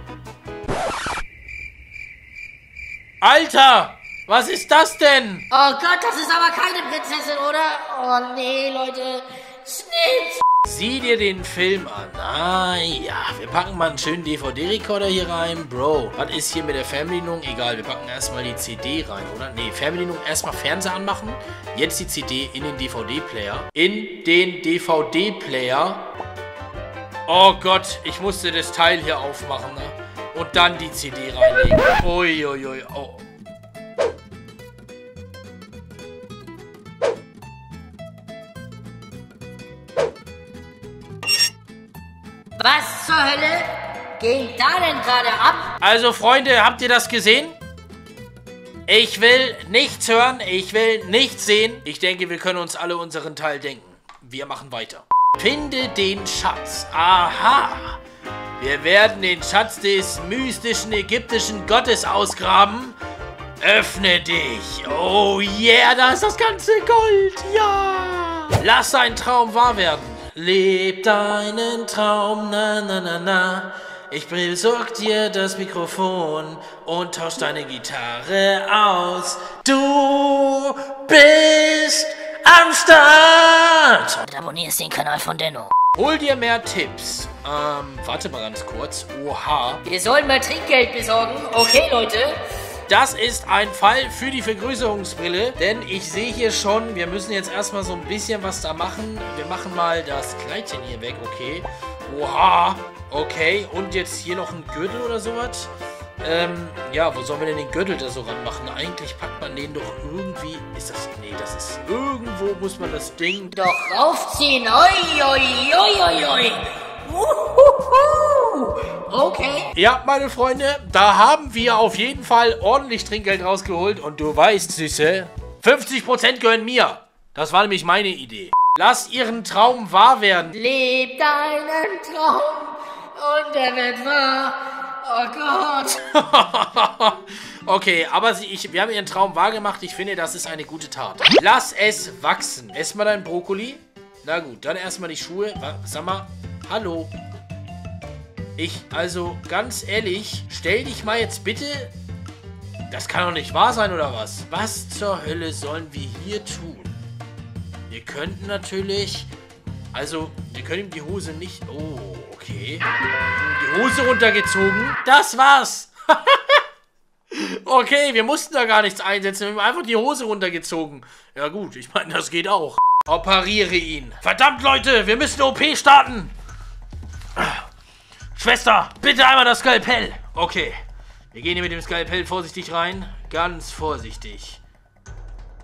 Speaker 1: Alter! Was ist das denn?
Speaker 3: Oh Gott, das ist aber keine Prinzessin, oder? Oh nee, Leute. Schnitt!
Speaker 1: Sieh dir den Film an. Ah ja, wir packen mal einen schönen DVD-Recorder hier rein. Bro, was ist hier mit der Fernbedienung? Egal, wir packen erstmal die CD rein, oder? Ne, Fernbedienung erstmal Fernseher anmachen. Jetzt die CD in den DVD-Player. In den DVD-Player. Oh Gott, ich musste das Teil hier aufmachen, ne? Und dann die CD reinlegen. Uiuiui, ui, oh.
Speaker 3: Was zur Hölle geht da denn gerade ab?
Speaker 1: Also Freunde, habt ihr das gesehen? Ich will nichts hören, ich will nichts sehen. Ich denke, wir können uns alle unseren Teil denken. Wir machen weiter. Finde den Schatz. Aha. Wir werden den Schatz des mystischen ägyptischen Gottes ausgraben. Öffne dich. Oh yeah, da ist das ganze Gold. Ja. Lass deinen Traum wahr werden. Leb deinen Traum, na na na na. Ich besorg dir das Mikrofon und tausch deine Gitarre aus. Du bist am Start!
Speaker 3: Und abonnierst den Kanal von Denno.
Speaker 1: Hol dir mehr Tipps. Ähm, warte mal ganz kurz. Oha.
Speaker 3: Wir sollen mal Trinkgeld besorgen. Okay, Leute.
Speaker 1: Das ist ein Fall für die Vergrößerungsbrille, denn ich sehe hier schon, wir müssen jetzt erstmal so ein bisschen was da machen. Wir machen mal das Kleidchen hier weg, okay. Oha, okay. Und jetzt hier noch ein Gürtel oder sowas. Ähm, ja, wo sollen wir denn den Gürtel da so ranmachen? Eigentlich packt man den doch irgendwie... Ist das... Nee, das ist... Irgendwo muss man das Ding...
Speaker 3: Doch raufziehen. Oi, oi, oi, oi, oi. Okay.
Speaker 1: Ja, meine Freunde, da haben wir auf jeden Fall ordentlich Trinkgeld rausgeholt. Und du weißt, Süße, 50% gehören mir. Das war nämlich meine Idee. Lass ihren Traum wahr werden.
Speaker 3: Leb deinen Traum und er wird wahr. Oh Gott.
Speaker 1: okay, aber sie, ich, wir haben ihren Traum wahrgemacht. Ich finde, das ist eine gute Tat. Lass es wachsen. Ess mal dein Brokkoli. Na gut, dann erstmal die Schuhe. Sag mal, hallo. Ich, also, ganz ehrlich, stell dich mal jetzt bitte... Das kann doch nicht wahr sein, oder was? Was zur Hölle sollen wir hier tun? Wir könnten natürlich... Also, wir können ihm die Hose nicht... Oh, okay. Die Hose runtergezogen. Das war's. okay, wir mussten da gar nichts einsetzen. Wir haben einfach die Hose runtergezogen. Ja gut, ich meine, das geht auch. Operiere ihn. Verdammt, Leute, wir müssen OP starten. Schwester, bitte einmal das Skalpell. Okay. Wir gehen hier mit dem Skalpell vorsichtig rein. Ganz vorsichtig.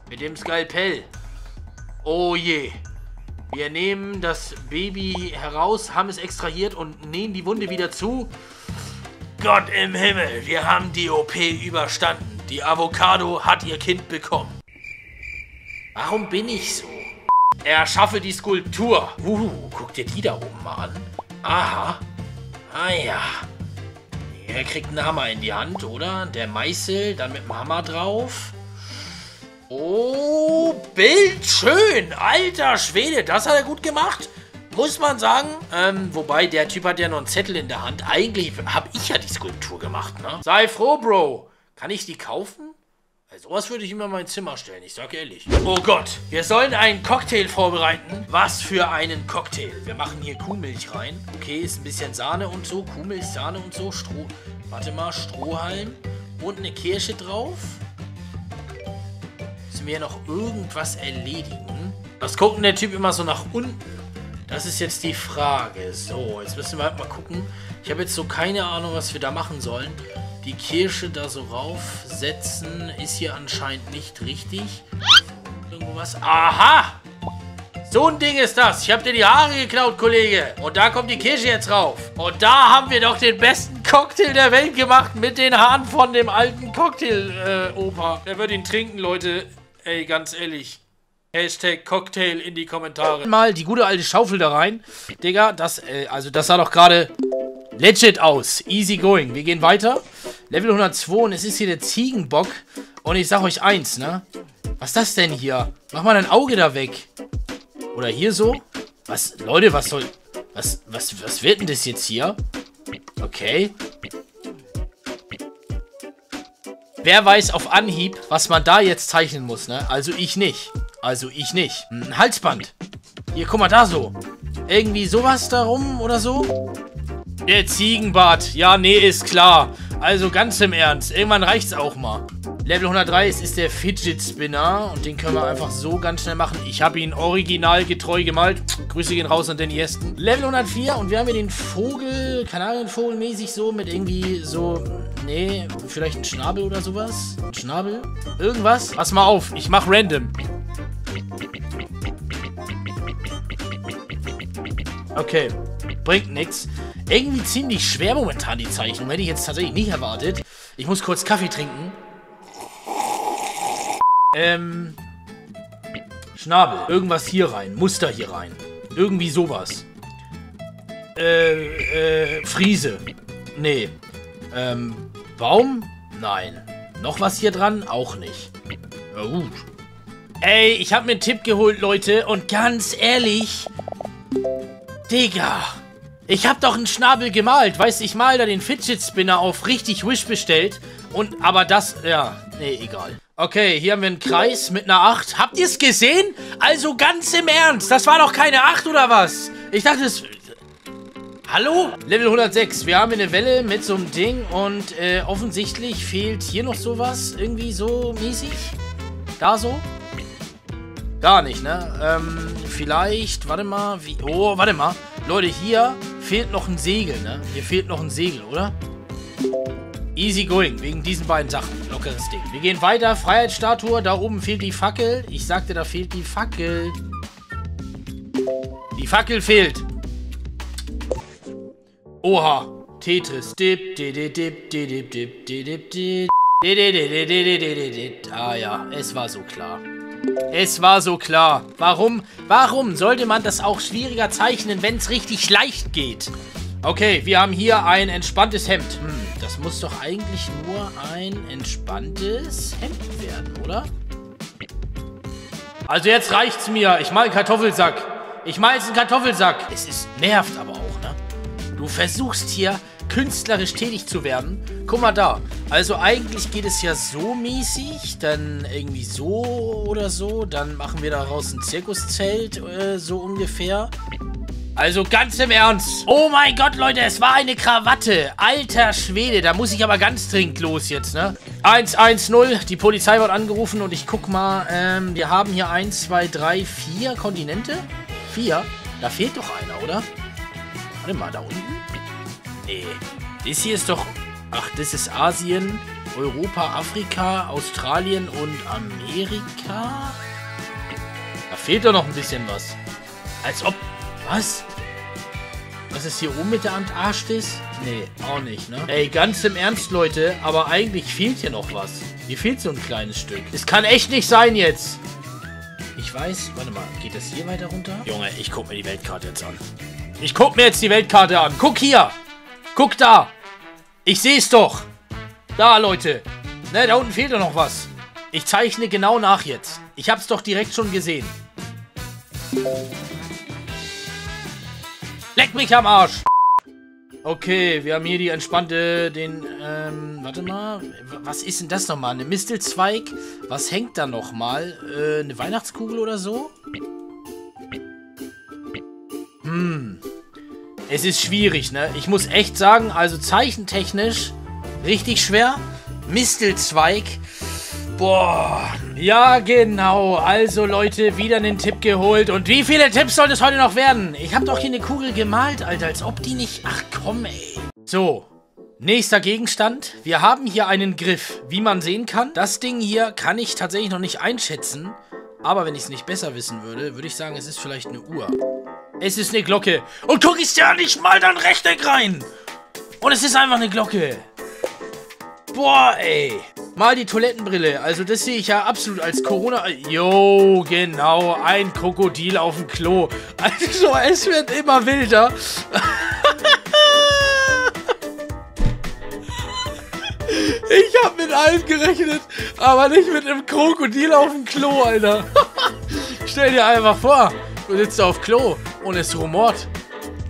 Speaker 1: Mit dem Skalpell. Oh je. Wir nehmen das Baby heraus, haben es extrahiert und nähen die Wunde wieder zu. Gott im Himmel, wir haben die OP überstanden. Die Avocado hat ihr Kind bekommen. Warum bin ich so? Erschaffe die Skulptur. Uh, guck dir die da oben mal an. Aha. Ah ja. Er kriegt einen Hammer in die Hand, oder? Der Meißel, dann mit dem Hammer drauf. Oh, Bild schön. Alter Schwede, das hat er gut gemacht. Muss man sagen. Ähm, wobei, der Typ hat ja noch einen Zettel in der Hand. Eigentlich habe ich ja die Skulptur gemacht, ne? Sei froh, Bro. Kann ich die kaufen? Also sowas würde ich immer in mein Zimmer stellen, ich sag ehrlich. Oh Gott, wir sollen einen Cocktail vorbereiten. Was für einen Cocktail? Wir machen hier Kuhmilch rein. Okay, ist ein bisschen Sahne und so. Kuhmilch, Sahne und so. Stroh. Warte mal, Strohhalm. Und eine Kirsche drauf. Müssen wir noch irgendwas erledigen? Was guckt denn der Typ immer so nach unten? Das ist jetzt die Frage. So, jetzt müssen wir halt mal gucken. Ich habe jetzt so keine Ahnung, was wir da machen sollen. Die Kirsche da so raufsetzen ist hier anscheinend nicht richtig. Irgendwo was. Aha! So ein Ding ist das. Ich habe dir die Haare geklaut, Kollege. Und da kommt die Kirsche jetzt rauf. Und da haben wir doch den besten Cocktail der Welt gemacht mit den Haaren von dem alten Cocktail-Opa. Äh, Der wird ihn trinken, Leute. Ey, ganz ehrlich. Hashtag Cocktail in die Kommentare. Mal die gute alte Schaufel da rein. Digga, das, äh, also das sah doch gerade legit aus. Easy going. Wir gehen weiter. Level 102 und es ist hier der Ziegenbock. Und ich sag euch eins, ne? Was ist das denn hier? Mach mal dein Auge da weg. Oder hier so? Was, Leute, was soll... Was, was, was wird denn das jetzt hier? Okay. Wer weiß auf Anhieb, was man da jetzt zeichnen muss, ne? Also ich nicht. Also ich nicht. Ein Halsband. Hier, guck mal da so. Irgendwie sowas darum oder so? Der Ziegenbart. Ja, nee, ist klar. Also ganz im Ernst. Irgendwann reicht's auch mal. Level 103 ist, ist der Fidget Spinner. Und den können wir einfach so ganz schnell machen. Ich habe ihn original getreu gemalt. Grüße gehen raus an den ersten. Level 104. Und wir haben hier den Vogel, Kanarienvogelmäßig so mit irgendwie so... Nee, vielleicht ein Schnabel oder sowas. Ein Schnabel. Irgendwas. Pass mal auf. Ich mach random. Okay. Bringt nichts. Irgendwie ziemlich schwer momentan die Zeichnung. Hätte ich jetzt tatsächlich nicht erwartet. Ich muss kurz Kaffee trinken. Ähm. Schnabel. Irgendwas hier rein. Muster hier rein. Irgendwie sowas. Äh, äh, Friese. Nee. Ähm, Baum? Nein. Noch was hier dran? Auch nicht. Na gut. Ey, ich habe mir einen Tipp geholt, Leute. Und ganz ehrlich... Digga. Ich habe doch einen Schnabel gemalt. Weißt ich mal da den Fidget Spinner auf richtig Wish bestellt. Und, aber das, ja, nee, egal. Okay, hier haben wir einen Kreis mit einer 8. Habt ihr es gesehen? Also ganz im Ernst, das war doch keine 8 oder was? Ich dachte, es... Hallo? Level 106. Wir haben eine Welle mit so einem Ding und äh, offensichtlich fehlt hier noch sowas. Irgendwie so mäßig. Da so. Gar nicht, ne? Ähm, vielleicht, warte mal, wie... Oh, warte mal. Leute, hier fehlt noch ein Segel, ne? Hier fehlt noch ein Segel, oder? Easy going, wegen diesen beiden Sachen. Lockeres Ding. Wir gehen weiter. Freiheitsstatue. Da oben fehlt die Fackel. Ich sagte, da fehlt die Fackel. Die Fackel fehlt. Oha. Tetris. Dip, dip, dip, dip, dip, dip, dip, dip, Ah ja, es war so klar. Es war so klar. Warum? Warum sollte man das auch schwieriger zeichnen, wenn es richtig leicht geht? Okay, wir haben hier ein entspanntes Hemd. Hm, das muss doch eigentlich nur ein entspanntes Hemd werden, oder? Also jetzt reicht's mir. Ich mal einen Kartoffelsack. Ich mal jetzt einen Kartoffelsack. Es ist nervt aber auch, ne? Du versuchst hier künstlerisch tätig zu werden. Guck mal da. Also eigentlich geht es ja so mäßig, dann irgendwie so oder so. Dann machen wir daraus ein Zirkuszelt, äh, so ungefähr. Also ganz im Ernst. Oh mein Gott, Leute, es war eine Krawatte. Alter Schwede, da muss ich aber ganz dringend los jetzt, ne? 110, die Polizei wird angerufen und ich guck mal, ähm, wir haben hier 1, 2, 3, 4 Kontinente. 4? Da fehlt doch einer, oder? Warte mal, da unten? Nee. Das hier ist doch... Ach, das ist Asien, Europa, Afrika, Australien und Amerika? Da fehlt doch noch ein bisschen was. Als ob... Was? Was ist hier oben mit der Antarktis? Nee, auch nicht, ne? Ey, ganz im Ernst, Leute, aber eigentlich fehlt hier noch was. Hier fehlt so ein kleines Stück. Es kann echt nicht sein jetzt. Ich weiß, warte mal, geht das hier weiter runter? Junge, ich guck mir die Weltkarte jetzt an. Ich guck mir jetzt die Weltkarte an. Guck hier. Guck da. Ich sehe es doch. Da, Leute. Ne, da unten fehlt doch noch was. Ich zeichne genau nach jetzt. Ich hab's doch direkt schon gesehen. Leck mich am Arsch. Okay, wir haben hier die entspannte, den, ähm, warte mal. Was ist denn das nochmal? Eine Mistelzweig? Was hängt da nochmal? Äh, eine Weihnachtskugel oder so? Hm. Es ist schwierig, ne? Ich muss echt sagen, also zeichentechnisch richtig schwer. Mistelzweig. Boah. Ja, genau. Also, Leute, wieder einen Tipp geholt. Und wie viele Tipps soll es heute noch werden? Ich habe doch hier eine Kugel gemalt, Alter. Als ob die nicht... Ach, komm, ey. So. Nächster Gegenstand. Wir haben hier einen Griff. Wie man sehen kann, das Ding hier kann ich tatsächlich noch nicht einschätzen. Aber wenn ich es nicht besser wissen würde, würde ich sagen, es ist vielleicht eine Uhr. Es ist eine Glocke. Und guck ich ja nicht mal dann Rechteck rein. Und es ist einfach eine Glocke. Boah, ey. Mal die Toilettenbrille. Also das sehe ich ja absolut als Corona... Jo, genau. Ein Krokodil auf dem Klo. Also es wird immer wilder. Ich habe mit allem gerechnet, aber nicht mit einem Krokodil auf dem Klo, Alter. Stell dir einfach vor, du sitzt auf Klo und es rumort.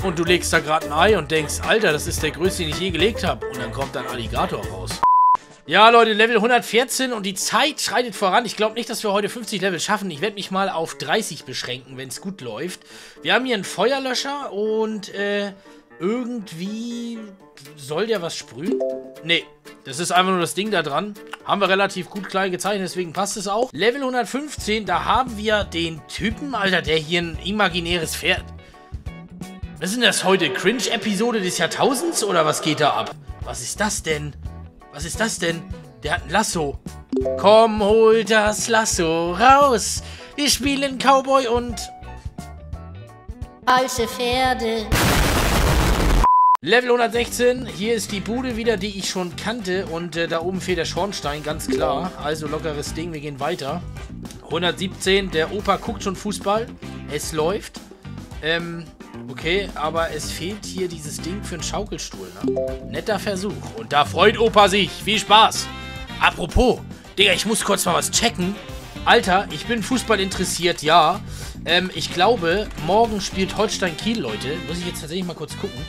Speaker 1: Und du legst da gerade ein Ei und denkst, Alter, das ist der größte, den ich je gelegt habe. Und dann kommt ein Alligator raus. Ja, Leute, Level 114 und die Zeit schreitet voran. Ich glaube nicht, dass wir heute 50 Level schaffen. Ich werde mich mal auf 30 beschränken, wenn es gut läuft. Wir haben hier einen Feuerlöscher und äh, irgendwie soll der was sprühen? Nee, das ist einfach nur das Ding da dran. Haben wir relativ gut klein gezeichnet, deswegen passt es auch. Level 115, da haben wir den Typen, Alter, der hier ein imaginäres Pferd... Was ist denn das heute? Cringe-Episode des Jahrtausends oder was geht da ab? Was ist das denn? Was ist das denn? Der hat ein Lasso. Komm, hol das Lasso raus. Wir spielen Cowboy und...
Speaker 3: Falsche Pferde.
Speaker 1: Level 116. Hier ist die Bude wieder, die ich schon kannte. Und äh, da oben fehlt der Schornstein, ganz klar. Also lockeres Ding, wir gehen weiter. 117. Der Opa guckt schon Fußball. Es läuft. Ähm, Okay, aber es fehlt hier dieses Ding für einen Schaukelstuhl, ne? Netter Versuch. Und da freut Opa sich. Viel Spaß. Apropos, Digga, ich muss kurz mal was checken. Alter, ich bin Fußball interessiert, ja. Ähm, ich glaube, morgen spielt Holstein Kiel, Leute. Muss ich jetzt tatsächlich mal kurz gucken.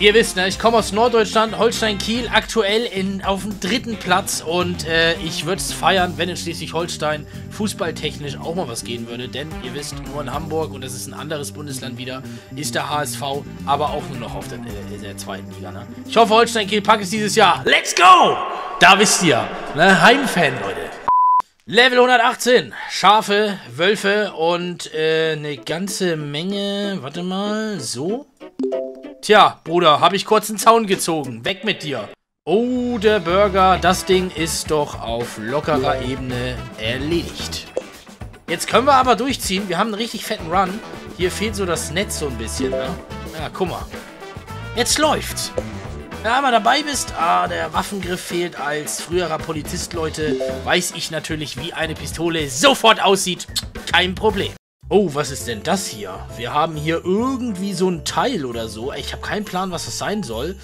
Speaker 1: Ihr wisst, ne, ich komme aus Norddeutschland, Holstein-Kiel, aktuell in, auf dem dritten Platz und äh, ich würde es feiern, wenn in Schleswig-Holstein fußballtechnisch auch mal was gehen würde, denn ihr wisst, nur in Hamburg und das ist ein anderes Bundesland wieder, ist der HSV, aber auch nur noch auf der, äh, der zweiten Liga, ne? Ich hoffe, Holstein-Kiel packt es dieses Jahr. Let's go! Da wisst ihr, ne, Heimfan, Leute. Level 118. Schafe, Wölfe und äh, eine ganze Menge. Warte mal, so. Tja, Bruder, habe ich kurz einen Zaun gezogen. Weg mit dir. Oh, der Burger, das Ding ist doch auf lockerer Ebene erledigt. Jetzt können wir aber durchziehen. Wir haben einen richtig fetten Run. Hier fehlt so das Netz so ein bisschen, ne? Ja, guck mal. Jetzt läuft's. Wenn du einmal dabei bist, ah, der Waffengriff fehlt. Als früherer Polizist, Leute, weiß ich natürlich, wie eine Pistole sofort aussieht. Kein Problem. Oh, was ist denn das hier? Wir haben hier irgendwie so ein Teil oder so. Ich habe keinen Plan, was das sein soll.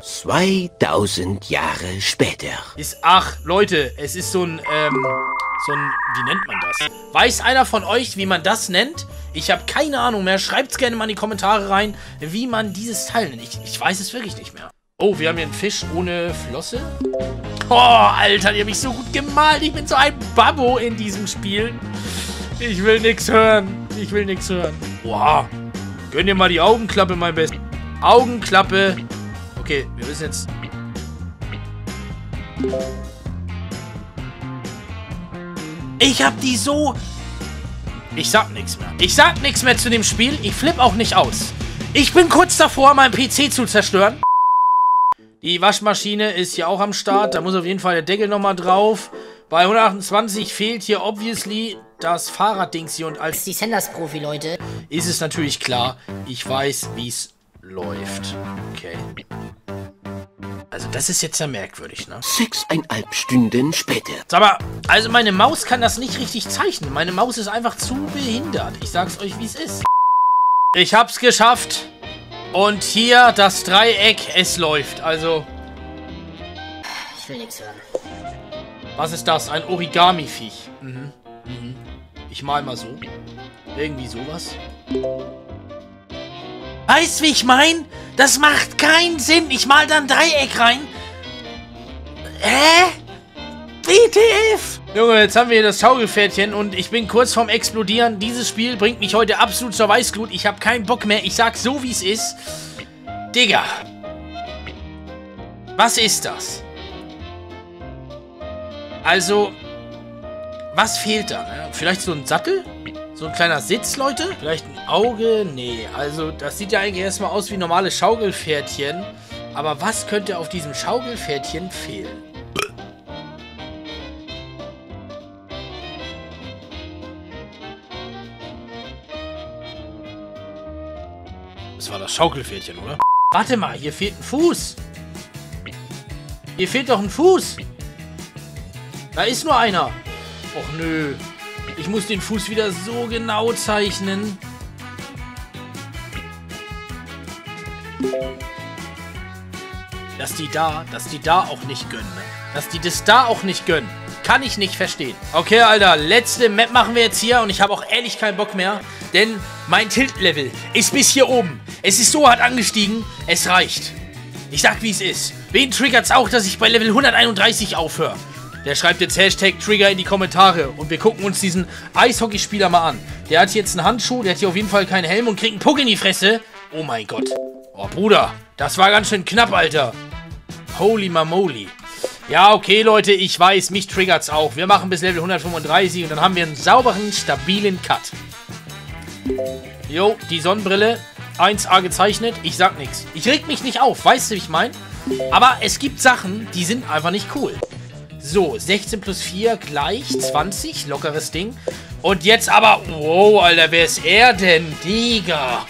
Speaker 6: 2000 Jahre später.
Speaker 1: Ist, ach, Leute, es ist so ein, ähm, so ein, wie nennt man das? Weiß einer von euch, wie man das nennt? Ich habe keine Ahnung mehr. Schreibt's gerne mal in die Kommentare rein, wie man dieses Teil nennt. Ich, ich weiß es wirklich nicht mehr. Oh, wir haben hier einen Fisch ohne Flosse. Oh, Alter, die habe ich so gut gemalt. Ich bin so ein Babbo in diesem Spiel. Ich will nichts hören. Ich will nichts hören. Wow. Gönn dir mal die Augenklappe, mein Best. Augenklappe. Okay, wir müssen jetzt... Ich hab die so... Ich sag nichts mehr. Ich sag nichts mehr zu dem Spiel. Ich flipp auch nicht aus. Ich bin kurz davor, meinen PC zu zerstören. Die Waschmaschine ist hier auch am Start. Da muss auf jeden Fall der Deckel nochmal drauf. Bei 128 fehlt hier obviously das Fahrraddings hier und als
Speaker 3: Die Senders-Profi, Leute.
Speaker 1: ist es natürlich klar, ich weiß, wie es läuft. Okay. Also das ist jetzt ja merkwürdig, ne?
Speaker 6: Sechseinhalb Stunden später.
Speaker 1: Sag mal, also meine Maus kann das nicht richtig zeichnen. Meine Maus ist einfach zu behindert. Ich sag's euch, wie es ist. Ich hab's geschafft. Und hier das Dreieck, es läuft. Also,
Speaker 3: Ich will nichts hören.
Speaker 1: was ist das? Ein Origami-Viech. Mhm. Mhm. Ich mal mal so. Irgendwie sowas. Weißt wie ich mein? Das macht keinen Sinn. Ich mal da ein Dreieck rein. Hä? WTF? Junge, jetzt haben wir hier das Schaukelpferdchen und ich bin kurz vorm Explodieren. Dieses Spiel bringt mich heute absolut zur Weißglut. Ich habe keinen Bock mehr. Ich sag so, wie es ist. Digga. Was ist das? Also, was fehlt da? Ne? Vielleicht so ein Sattel? So ein kleiner Sitz, Leute? Vielleicht ein Auge? Nee, also das sieht ja eigentlich erstmal aus wie normale Schaukelpferdchen. Aber was könnte auf diesem Schaukelpferdchen fehlen? Das war das Schaukelpferdchen, oder? Warte mal, hier fehlt ein Fuß. Hier fehlt doch ein Fuß. Da ist nur einer. Och nö. Ich muss den Fuß wieder so genau zeichnen. Dass die da, dass die da auch nicht gönnen. Ne? Dass die das da auch nicht gönnen. Kann ich nicht verstehen. Okay, Alter, letzte Map machen wir jetzt hier und ich habe auch ehrlich keinen Bock mehr, denn mein Tilt-Level ist bis hier oben. Es ist so hart angestiegen, es reicht. Ich sag, wie es ist. Wen triggert's auch, dass ich bei Level 131 aufhöre? Der schreibt jetzt Hashtag Trigger in die Kommentare und wir gucken uns diesen Eishockeyspieler mal an. Der hat jetzt einen Handschuh, der hat hier auf jeden Fall keinen Helm und kriegt einen Puck in die Fresse. Oh mein Gott. Oh, Bruder, das war ganz schön knapp, Alter. Holy Mamoli. Ja, okay, Leute, ich weiß, mich triggert's auch. Wir machen bis Level 135 und dann haben wir einen sauberen, stabilen Cut. Jo, die Sonnenbrille. 1A gezeichnet. Ich sag nichts. Ich reg mich nicht auf, weißt du, wie ich meine? Aber es gibt Sachen, die sind einfach nicht cool. So, 16 plus 4 gleich 20. Lockeres Ding. Und jetzt aber... Wow, Alter, wer ist er denn? Digga.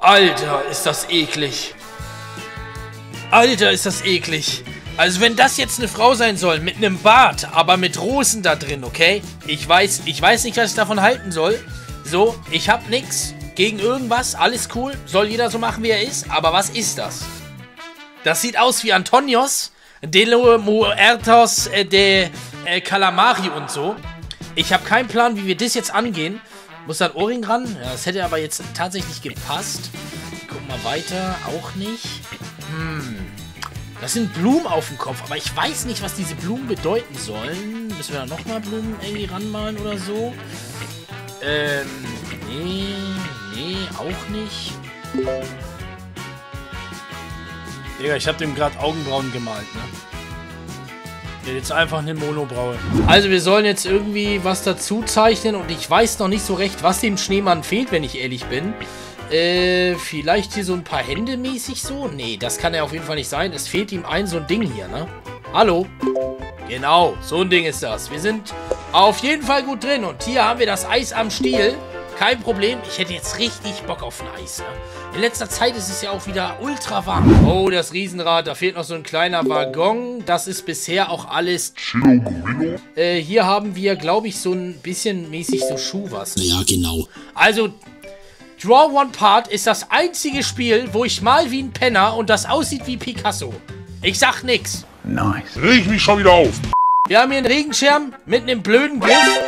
Speaker 1: Alter, ist das eklig. Alter, ist das eklig. Also wenn das jetzt eine Frau sein soll, mit einem Bart, aber mit Rosen da drin, okay? Ich weiß, ich weiß nicht, was ich davon halten soll. So, ich hab nix gegen irgendwas, alles cool. Soll jeder so machen, wie er ist. Aber was ist das? Das sieht aus wie Antonios, de los Muertos äh, de äh, Calamari und so. Ich habe keinen Plan, wie wir das jetzt angehen. Muss da ein Ohrring ran? Ja, das hätte aber jetzt tatsächlich gepasst. Gucken wir weiter. Auch nicht. Hm. Das sind Blumen auf dem Kopf, aber ich weiß nicht, was diese Blumen bedeuten sollen. Müssen wir da nochmal Blumen irgendwie ranmalen oder so? Ähm, nee, nee, auch nicht. Digga, ich habe dem gerade Augenbrauen gemalt, ne? Jetzt einfach eine Monobraue. Also wir sollen jetzt irgendwie was dazu zeichnen und ich weiß noch nicht so recht, was dem Schneemann fehlt, wenn ich ehrlich bin. Äh, vielleicht hier so ein paar Hände mäßig so? Nee, das kann er auf jeden Fall nicht sein. Es fehlt ihm ein so ein Ding hier, ne? Hallo? Genau, so ein Ding ist das. Wir sind auf jeden Fall gut drin. Und hier haben wir das Eis am Stiel. Kein Problem. Ich hätte jetzt richtig Bock auf ein Eis, ne? In letzter Zeit ist es ja auch wieder ultra warm. Oh, das Riesenrad. Da fehlt noch so ein kleiner Waggon. Das ist bisher auch alles... Äh, hier haben wir, glaube ich, so ein bisschen mäßig so Schuhwas.
Speaker 7: Ja, genau.
Speaker 1: Also, Draw One Part ist das einzige Spiel, wo ich mal wie ein Penner und das aussieht wie Picasso. Ich sag nix.
Speaker 2: Reg mich schon wieder auf.
Speaker 1: Wir haben hier einen Regenschirm mit einem blöden Griff.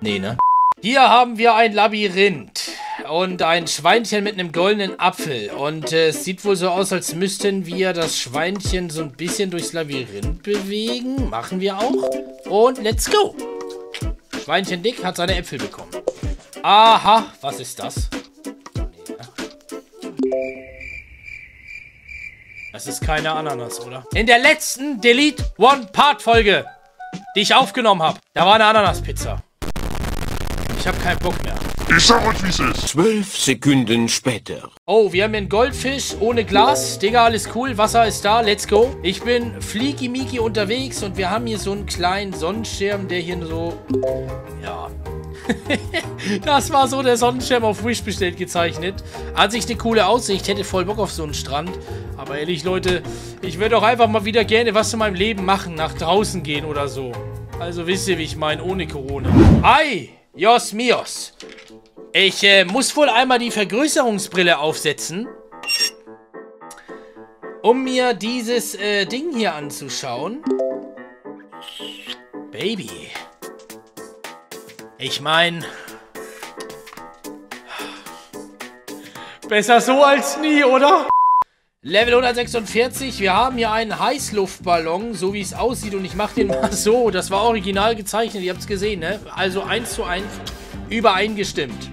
Speaker 1: Nee, ne? Hier haben wir ein Labyrinth und ein Schweinchen mit einem goldenen Apfel. Und äh, es sieht wohl so aus, als müssten wir das Schweinchen so ein bisschen durchs Labyrinth bewegen. Machen wir auch. Und let's go. Schweinchen Dick hat seine Äpfel bekommen. Aha, was ist das? Das ist keine Ananas, oder? In der letzten Delete One Part Folge, die ich aufgenommen habe, da war eine Ananaspizza. Ich habe keinen Bock mehr.
Speaker 2: Ich sag euch, wie es ist.
Speaker 6: Zwölf Sekunden später.
Speaker 1: Oh, wir haben hier einen Goldfisch ohne Glas. Digga, alles cool. Wasser ist da. Let's go. Ich bin Fleeky Miki unterwegs und wir haben hier so einen kleinen Sonnenschirm, der hier so... Ja. das war so der Sonnenschirm auf Wish bestellt gezeichnet. An sich eine coole Aussicht. Hätte voll Bock auf so einen Strand. Aber ehrlich, Leute, ich würde auch einfach mal wieder gerne was in meinem Leben machen. Nach draußen gehen oder so. Also wisst ihr, wie ich meine, ohne Corona. Ei, Jos Mios. Ich äh, muss wohl einmal die Vergrößerungsbrille aufsetzen, um mir dieses äh, Ding hier anzuschauen. Baby. Ich meine... Besser so als nie, oder? Level 146, wir haben hier einen Heißluftballon, so wie es aussieht. Und ich mache den mal so. Das war original gezeichnet, ihr habt es gesehen, ne? Also 1 zu 1 übereingestimmt.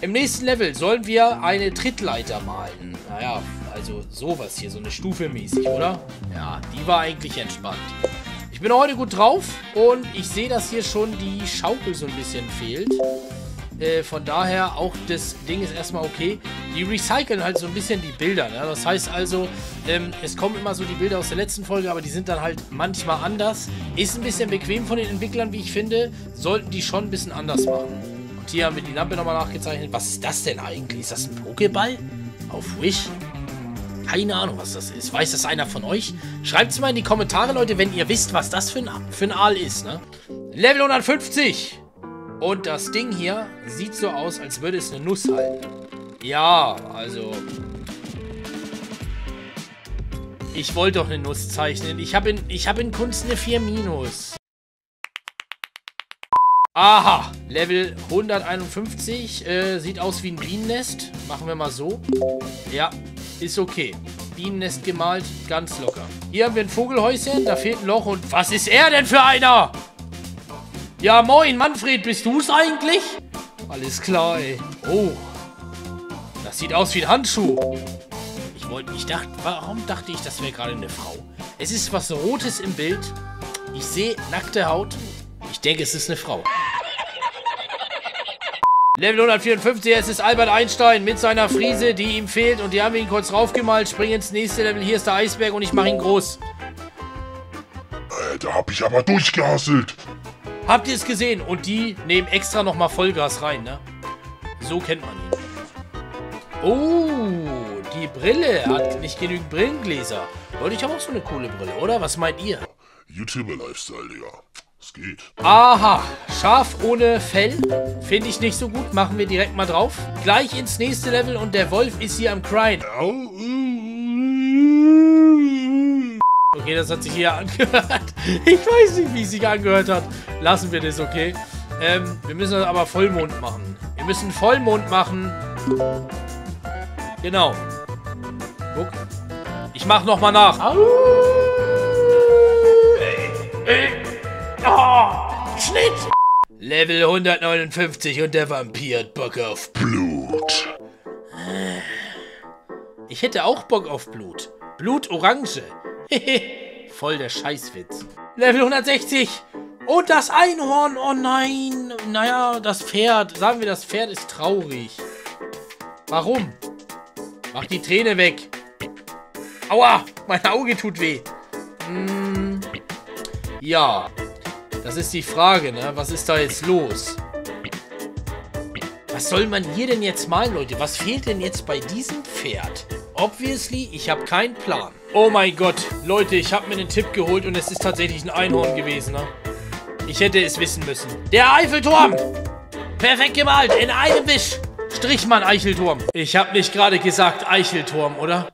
Speaker 1: Im nächsten Level sollen wir eine Trittleiter malen. Naja, also sowas hier, so eine Stufe mäßig, oder? Ja, die war eigentlich entspannt. Ich bin heute gut drauf und ich sehe, dass hier schon die Schaukel so ein bisschen fehlt. Äh, von daher, auch das Ding ist erstmal okay. Die recyceln halt so ein bisschen die Bilder. Ne? Das heißt also, ähm, es kommen immer so die Bilder aus der letzten Folge, aber die sind dann halt manchmal anders. Ist ein bisschen bequem von den Entwicklern, wie ich finde. Sollten die schon ein bisschen anders machen. Und hier haben wir die Lampe nochmal nachgezeichnet. Was ist das denn eigentlich? Ist das ein Pokéball? Auf Wish? Keine Ahnung, was das ist. Weiß das einer von euch? Schreibt es mal in die Kommentare, Leute, wenn ihr wisst, was das für ein, für ein Aal ist. Ne? Level 150. Und das Ding hier sieht so aus, als würde es eine Nuss halten. Ja, also... Ich wollte doch eine Nuss zeichnen. Ich habe in, hab in Kunst eine 4 minus. Aha, Level 151. Äh, sieht aus wie ein Bienennest. Machen wir mal so. Ja, ist okay. Bienennest gemalt, ganz locker. Hier haben wir ein Vogelhäuschen, da fehlt ein Loch. Und was ist er denn für einer? Ja, moin, Manfred, bist du's eigentlich? Alles klar, ey. Oh, das sieht aus wie ein Handschuh. Ich wollte, ich dachte, warum dachte ich, das wäre gerade eine Frau? Es ist was Rotes im Bild. Ich sehe nackte Haut. Ich denke, es ist eine Frau. Level 154, es ist Albert Einstein mit seiner Friese, die ihm fehlt. Und die haben wir ihn kurz raufgemalt. Spring ins nächste Level. Hier ist der Eisberg und ich mache ihn groß.
Speaker 2: Äh, da hab ich aber durchgehasselt.
Speaker 1: Habt ihr es gesehen? Und die nehmen extra nochmal Vollgas rein, ne? So kennt man ihn. Oh, die Brille. Hat nicht genügend Brillengläser. Leute, ich habe auch so eine coole Brille, oder? Was meint ihr?
Speaker 2: YouTuber-Lifestyle, Digga. Es geht.
Speaker 1: Aha, Schaf ohne Fell. Finde ich nicht so gut. Machen wir direkt mal drauf. Gleich ins nächste Level und der Wolf ist hier am Crying. Okay, das hat sich hier angehört. Ich weiß nicht, wie es sich angehört hat. Lassen wir das, okay? Ähm, wir müssen das aber Vollmond machen. Wir müssen Vollmond machen. Genau. Guck. Ich mach nochmal nach. Au. Oh, Schnitt! Level 159 und der Vampir hat Bock auf
Speaker 2: Blut.
Speaker 1: Ich hätte auch Bock auf Blut. Blut Orange. Voll der Scheißwitz. Level 160. Und das Einhorn. Oh nein. Naja, das Pferd. Sagen wir, das Pferd ist traurig. Warum? Mach die Träne weg. Aua, mein Auge tut weh. Hm, ja, das ist die Frage, ne? Was ist da jetzt los? Was soll man hier denn jetzt malen, Leute? Was fehlt denn jetzt bei diesem Pferd? Obviously, ich habe keinen Plan. Oh mein Gott, Leute, ich habe mir einen Tipp geholt und es ist tatsächlich ein Einhorn gewesen, ne? Ich hätte es wissen müssen. Der Eiffelturm! Perfekt gemalt, in einem Wisch. Strichmann Eichelturm. Ich habe nicht gerade gesagt Eichelturm, oder?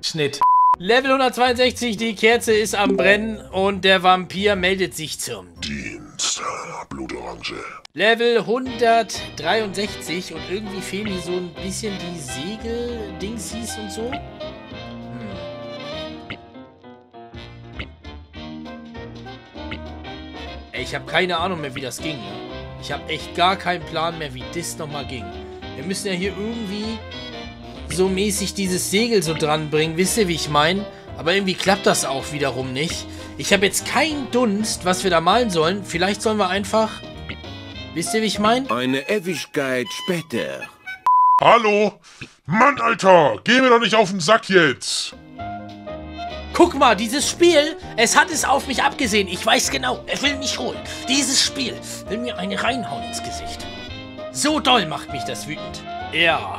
Speaker 1: Schnitt. Level 162, die Kerze ist am Brennen und der Vampir meldet sich zum
Speaker 2: Dienst. Äh, Blutorange.
Speaker 1: Level 163 und irgendwie fehlen hier so ein bisschen die Segel-Dingsies und so. Hm. Ey, ich habe keine Ahnung mehr, wie das ging. Ne? Ich habe echt gar keinen Plan mehr, wie das nochmal ging. Wir müssen ja hier irgendwie so mäßig dieses Segel so dran bringen. Wisst ihr, wie ich meine? Aber irgendwie klappt das auch wiederum nicht. Ich habe jetzt keinen Dunst, was wir da malen sollen. Vielleicht sollen wir einfach... Wisst ihr, wie ich meine?
Speaker 6: Eine Ewigkeit später.
Speaker 2: Hallo? Mann, Alter, geh mir doch nicht auf den Sack jetzt.
Speaker 1: Guck mal, dieses Spiel, es hat es auf mich abgesehen. Ich weiß genau, er will mich holen. Dieses Spiel will mir eine reinhauen ins Gesicht. So doll macht mich das wütend. Ja.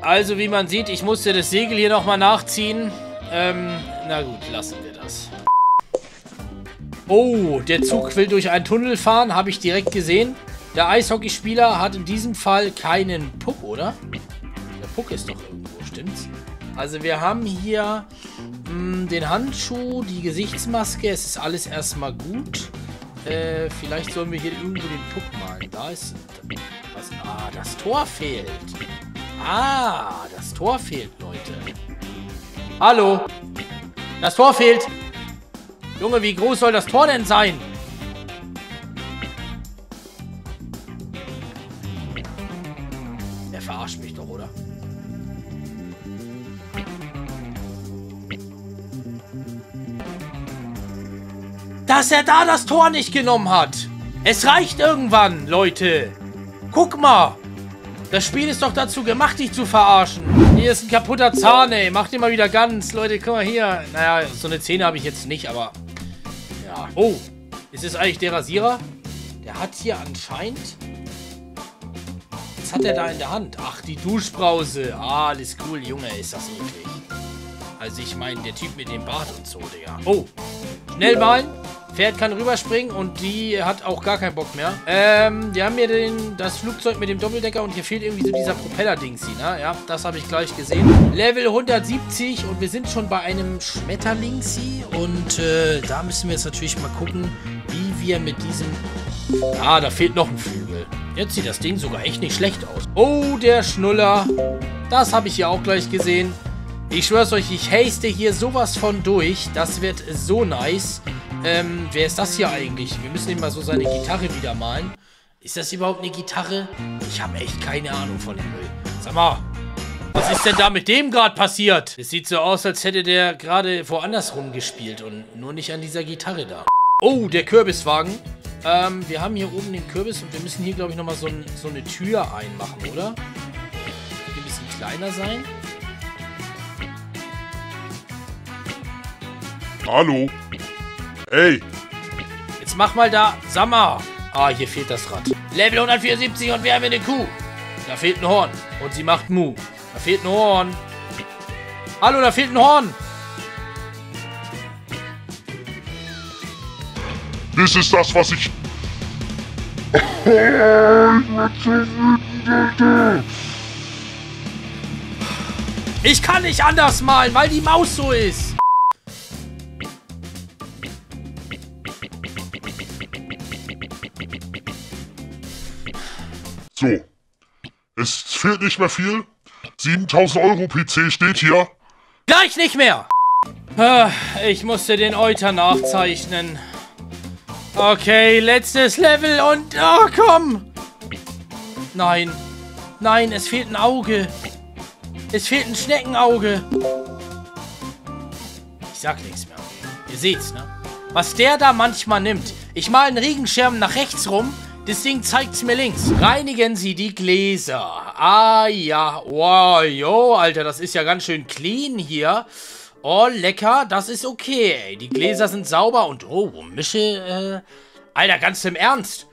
Speaker 1: Also, wie man sieht, ich musste das Segel hier nochmal nachziehen. Ähm, na gut, lassen wir das. Oh, der Zug will durch einen Tunnel fahren, habe ich direkt gesehen. Der Eishockeyspieler hat in diesem Fall keinen Puck, oder? Der Puck ist doch irgendwo, stimmt's? Also wir haben hier mh, den Handschuh, die Gesichtsmaske. Es ist alles erstmal gut. Äh, vielleicht sollen wir hier irgendwo den Puck malen. Da ist... Was? Ah, das Tor fehlt. Ah, das Tor fehlt, Leute. Hallo? Das Tor fehlt. Junge, wie groß soll das Tor denn sein? Er verarscht mich doch, oder? Dass er da das Tor nicht genommen hat. Es reicht irgendwann, Leute. Guck mal. Das Spiel ist doch dazu gemacht, dich zu verarschen. Hier ist ein kaputter Zahn, ey. Mach den mal wieder ganz. Leute, guck mal hier. Naja, so eine Zähne habe ich jetzt nicht, aber... Ja. Oh, ist es eigentlich der Rasierer? Der hat hier anscheinend... Was hat er da in der Hand? Ach, die Duschbrause. Ah, alles cool, Junge, ist das eklig. Also ich meine, der Typ mit dem Bart und so, Digga. Oh, schnell malen. Pferd kann rüberspringen und die hat auch gar keinen Bock mehr. Ähm, wir haben hier den, das Flugzeug mit dem Doppeldecker und hier fehlt irgendwie so dieser Propeller-Dings ne? Ja, das habe ich gleich gesehen. Level 170 und wir sind schon bei einem Schmetterlingsi und äh, da müssen wir jetzt natürlich mal gucken, wie wir mit diesem... Ah, da fehlt noch ein Flügel. Jetzt sieht das Ding sogar echt nicht schlecht aus. Oh, der Schnuller. Das habe ich hier auch gleich gesehen. Ich schwör's euch, ich haste hier sowas von durch. Das wird so nice. Ähm, wer ist das hier eigentlich? Wir müssen ihm mal so seine Gitarre wieder malen. Ist das überhaupt eine Gitarre? Ich habe echt keine Ahnung von dem Müll. Sag mal, was ist denn da mit dem gerade passiert? Es sieht so aus, als hätte der gerade woanders rumgespielt und nur nicht an dieser Gitarre da. Oh, der Kürbiswagen. Ähm, wir haben hier oben den Kürbis und wir müssen hier, glaube ich, nochmal so, ein, so eine Tür einmachen, oder? Ein bisschen kleiner sein.
Speaker 2: Hallo? Ey,
Speaker 1: Jetzt mach mal da, sag mal. Ah, hier fehlt das Rad. Level 174 und wir haben eine Kuh. Da fehlt ein Horn. Und sie macht Mu. Da fehlt ein Horn. Hallo, da fehlt ein Horn.
Speaker 2: das ist das, was ich...
Speaker 1: Ich kann nicht anders malen, weil die Maus so ist.
Speaker 2: So. Es fehlt nicht mehr viel. 7000 Euro PC steht hier.
Speaker 1: Gleich nicht mehr. Ah, Ich musste den Euter nachzeichnen. Okay, letztes Level und... Oh, komm. Nein. Nein, es fehlt ein Auge. Es fehlt ein Schneckenauge. Ich sag nichts mehr. Ihr seht's, ne? Was der da manchmal nimmt. Ich mal einen Regenschirm nach rechts rum. Das Ding zeigt's mir links. Reinigen Sie die Gläser. Ah, ja. Wow, jo, Alter, das ist ja ganz schön clean hier. Oh, lecker. Das ist okay, ey. Die Gläser sind sauber und, oh, Mische, äh... Alter, ganz im Ernst.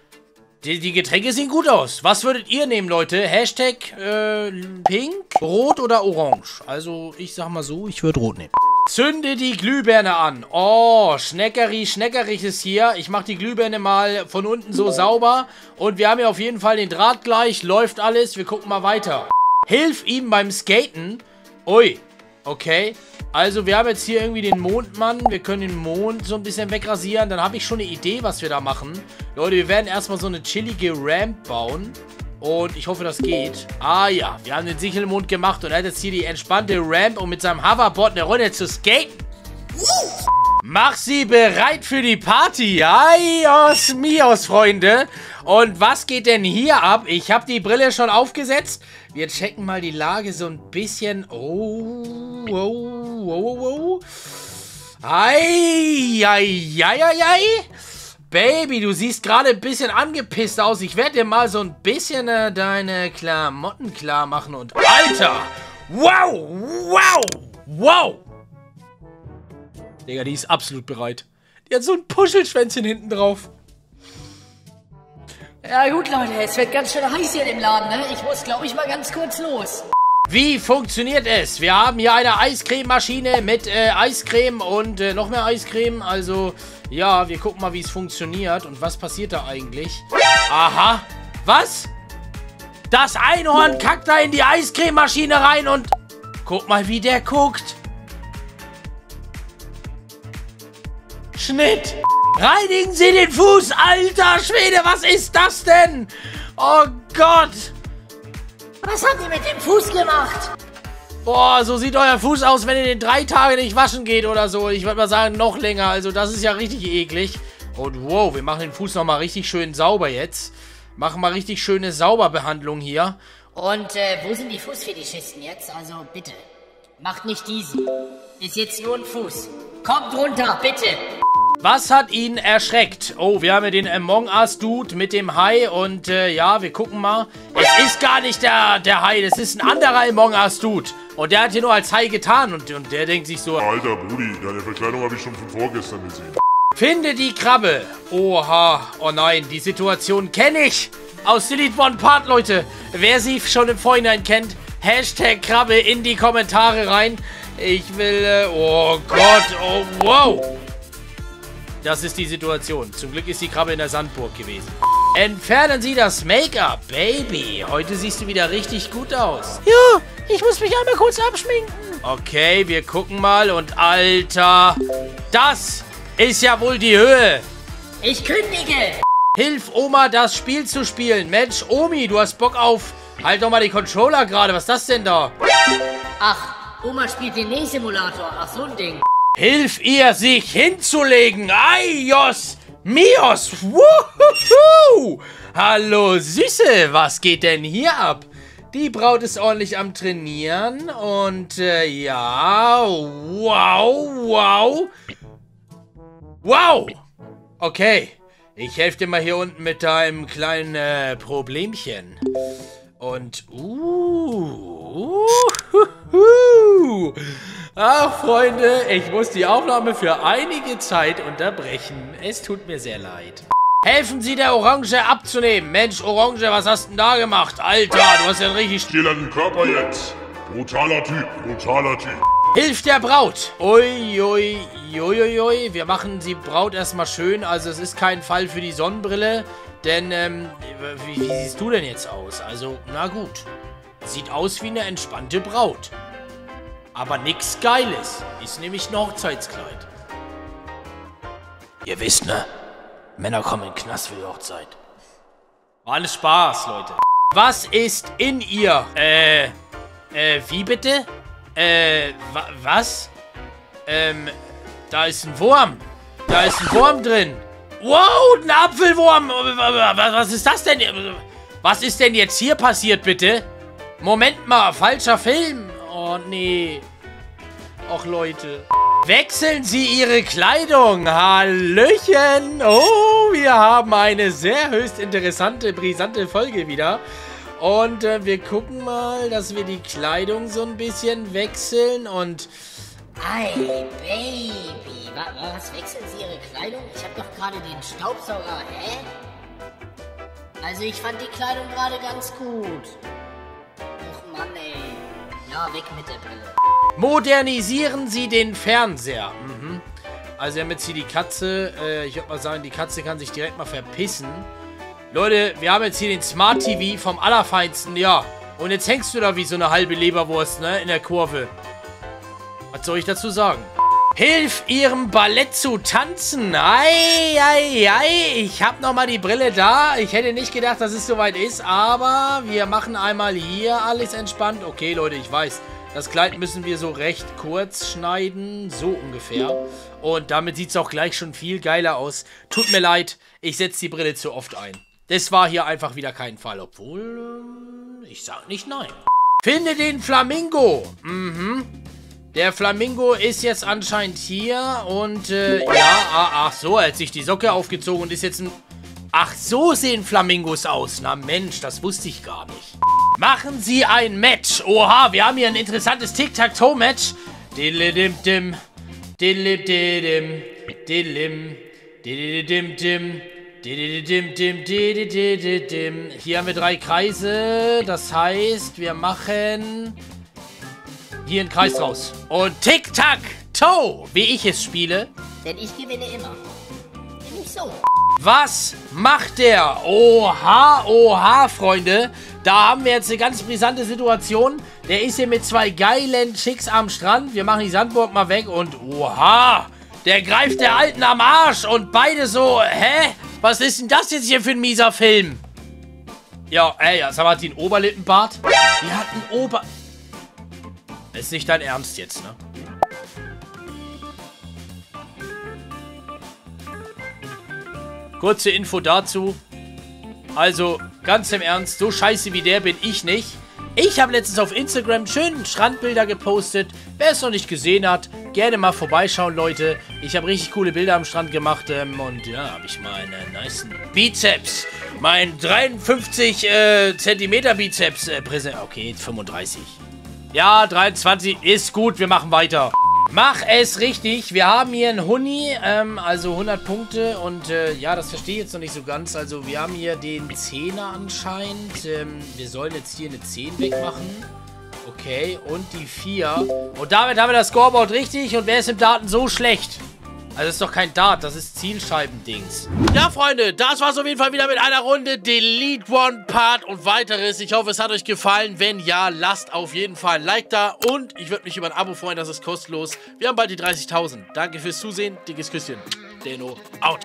Speaker 1: Die, die Getränke sehen gut aus. Was würdet ihr nehmen, Leute? Hashtag, äh, pink, rot oder orange? Also, ich sag mal so, ich würde rot nehmen. Zünde die Glühbirne an. Oh, Schneckeri, Schneckerich ist hier. Ich mache die Glühbirne mal von unten so sauber. Und wir haben hier auf jeden Fall den Draht gleich. Läuft alles. Wir gucken mal weiter. Hilf ihm beim Skaten. Ui, okay. Also wir haben jetzt hier irgendwie den Mondmann. Wir können den Mond so ein bisschen wegrasieren. Dann habe ich schon eine Idee, was wir da machen. Leute, wir werden erstmal so eine chillige Ramp bauen. Und ich hoffe, das geht. Ah ja, wir haben den Sichelmond gemacht und er hat jetzt hier die entspannte Ramp, um mit seinem Hoverboard eine Runde zu skaten. Mach sie bereit für die Party. Ayos mios, Freunde. Und was geht denn hier ab? Ich habe die Brille schon aufgesetzt. Wir checken mal die Lage so ein bisschen. Oh, oh, oh, oh, oh. Ei, ei, ei, ei, ei. Baby, du siehst gerade ein bisschen angepisst aus. Ich werde dir mal so ein bisschen äh, deine Klamotten klar machen und... Alter! Wow! Wow! Wow! Digga, die ist absolut bereit. Die hat so ein Puschelschwänzchen hinten drauf.
Speaker 3: Ja gut, Leute, es wird ganz schön heiß hier im Laden, ne? Ich muss, glaube ich, mal ganz kurz los.
Speaker 1: Wie funktioniert es? Wir haben hier eine Eiscrememaschine mit äh, Eiscreme und äh, noch mehr Eiscreme. Also, ja, wir gucken mal, wie es funktioniert und was passiert da eigentlich. Aha. Was? Das Einhorn kackt da in die Eiscrememaschine rein und... Guck mal, wie der guckt. Schnitt. Reinigen Sie den Fuß, alter Schwede, was ist das denn? Oh Gott.
Speaker 3: Was habt ihr mit dem Fuß gemacht?
Speaker 1: Boah, so sieht euer Fuß aus, wenn ihr den drei Tage nicht waschen geht oder so. Ich würde mal sagen, noch länger. Also das ist ja richtig eklig. Und wow, wir machen den Fuß nochmal richtig schön sauber jetzt. Machen mal richtig schöne Sauberbehandlung hier.
Speaker 3: Und äh, wo sind die Fußfetischisten jetzt? Also bitte, macht nicht diesen. Ist jetzt nur ein Fuß. Kommt runter, bitte.
Speaker 1: Was hat ihn erschreckt? Oh, wir haben hier den Among Us Dude mit dem Hai und äh, ja, wir gucken mal. Es ist gar nicht der, der Hai, das ist ein anderer Among Us Dude. Und der hat hier nur als Hai getan und, und der denkt sich so,
Speaker 2: Alter, Brudi, deine Verkleidung habe ich schon von vorgestern gesehen.
Speaker 1: finde die Krabbe. Oha, oh nein, die Situation kenne ich. Aus Delete One Part, Leute. Wer sie schon im Vorhinein kennt, Hashtag Krabbe in die Kommentare rein. Ich will, äh, oh Gott, oh wow. Das ist die Situation. Zum Glück ist die Krabbe in der Sandburg gewesen. Entfernen Sie das Make-up, Baby. Heute siehst du wieder richtig gut aus.
Speaker 4: Ja, ich muss mich einmal kurz abschminken.
Speaker 1: Okay, wir gucken mal. Und Alter, das ist ja wohl die Höhe.
Speaker 3: Ich kündige.
Speaker 1: Hilf Oma, das Spiel zu spielen. Mensch, Omi, du hast Bock auf... Halt doch mal die Controller gerade. Was ist das denn da?
Speaker 3: Ach, Oma spielt den Nähsimulator. Ach, so ein Ding.
Speaker 1: Hilf ihr, sich hinzulegen. Aios, mios. Wuhuhu. Hallo, Süße. Was geht denn hier ab? Die Braut ist ordentlich am Trainieren. Und, äh, ja. Wow, wow. Wow. Okay. Ich helfe dir mal hier unten mit deinem kleinen äh, Problemchen. Und, uh, uh, uh, Ach, Freunde, ich muss die Aufnahme für einige Zeit unterbrechen. Es tut mir sehr leid. Helfen Sie der Orange abzunehmen. Mensch, Orange, was hast du denn da gemacht? Alter, du hast ja einen richtig...
Speaker 2: Stählernen Körper jetzt. Brutaler Typ, brutaler Typ.
Speaker 1: Hilf der Braut. Ui, ui, ui, ui, ui. Wir machen die Braut erstmal schön. Also es ist kein Fall für die Sonnenbrille. Denn, ähm, wie, wie siehst du denn jetzt aus? Also, na gut. Sieht aus wie eine entspannte Braut. Aber nix Geiles. Ist nämlich ein Hochzeitskleid.
Speaker 4: Ihr wisst, ne? Männer kommen in den Knast für die Hochzeit.
Speaker 1: War alles Spaß, Leute. Was ist in ihr? Äh, äh, wie bitte? Äh, wa was? Ähm, da ist ein Wurm. Da ist ein Wurm drin. Wow, ein Apfelwurm. Was ist das denn? Was ist denn jetzt hier passiert, bitte? Moment mal, falscher Film. Oh, nee. Och, Leute. Wechseln Sie Ihre Kleidung. Hallöchen. Oh, wir haben eine sehr höchst interessante, brisante Folge wieder. Und äh, wir gucken mal, dass wir die Kleidung so ein bisschen wechseln und...
Speaker 3: Ei, Baby. Wa was wechseln Sie Ihre Kleidung? Ich habe doch gerade den Staubsauger. Hä? Also ich fand die Kleidung gerade ganz gut. Och Mann, ey. Ja, weg mit der Brille.
Speaker 1: Modernisieren Sie den Fernseher. Mhm. Also wir haben jetzt hier die Katze. Äh, ich würde mal sagen, die Katze kann sich direkt mal verpissen. Leute, wir haben jetzt hier den Smart TV vom Allerfeinsten, ja. Und jetzt hängst du da wie so eine halbe Leberwurst, ne, in der Kurve. Was soll ich dazu sagen? Hilf ihrem Ballett zu tanzen. Ei, ei, ei. Ich habe nochmal die Brille da. Ich hätte nicht gedacht, dass es soweit ist. Aber wir machen einmal hier alles entspannt. Okay, Leute, ich weiß. Das Kleid müssen wir so recht kurz schneiden. So ungefähr. Und damit sieht es auch gleich schon viel geiler aus. Tut mir leid, ich setze die Brille zu oft ein. Das war hier einfach wieder kein Fall. Obwohl, äh, ich sag nicht nein. Finde den Flamingo. Mhm. Der Flamingo ist jetzt anscheinend hier und, äh, ja, ah, ach so, er hat sich die Socke aufgezogen und ist jetzt ein... Ach, so sehen Flamingos aus. Na Mensch, das wusste ich gar nicht. Machen Sie ein Match. Oha, wir haben hier ein interessantes Tic-Tac-Toe-Match. Diddlidim-dim. Diddlidim. Diddlim. Diddlidim-dim. Diddlidim-dim. Diddlidim. Hier haben wir drei Kreise. Das heißt, wir machen hier einen Kreis raus. Und Tic-Tac-Toe, wie ich es spiele.
Speaker 3: Denn ich gewinne immer. Nämlich so.
Speaker 1: Was macht der? Oha, oha, Freunde. Da haben wir jetzt eine ganz brisante Situation. Der ist hier mit zwei geilen Chicks am Strand. Wir machen die Sandburg mal weg und oha, der greift der Alten am Arsch. Und beide so, hä? Was ist denn das jetzt hier für ein mieser Film? Ja, ey, sag mal, hat die einen Oberlippenbart? Die hat einen Ober... Ist nicht dein Ernst jetzt, ne? Kurze Info dazu. Also, ganz im Ernst, so scheiße wie der bin ich nicht. Ich habe letztens auf Instagram schön Strandbilder gepostet. Wer es noch nicht gesehen hat, gerne mal vorbeischauen, Leute. Ich habe richtig coole Bilder am Strand gemacht. Ähm, und ja, habe ich mal einen nice Bizeps. Mein 53 äh, Zentimeter Bizeps äh, präsent. Okay, 35. Ja, 23 ist gut. Wir machen weiter. Mach es richtig. Wir haben hier einen Huni, ähm, also 100 Punkte. Und äh, ja, das verstehe ich jetzt noch nicht so ganz. Also wir haben hier den 10er anscheinend. Ähm, wir sollen jetzt hier eine 10 wegmachen. Okay, und die 4. Und damit haben wir das Scoreboard richtig. Und wer ist im Daten so schlecht?
Speaker 8: Also das ist doch kein Dart, das ist Zielscheibendings.
Speaker 1: Ja, Freunde, das war's auf jeden Fall wieder mit einer Runde Delete One Part und weiteres. Ich hoffe, es hat euch gefallen. Wenn ja, lasst auf jeden Fall ein Like da und ich würde mich über ein Abo freuen, das ist kostenlos. Wir haben bald die 30.000. Danke fürs Zusehen. Dickes Küsschen. Deno out.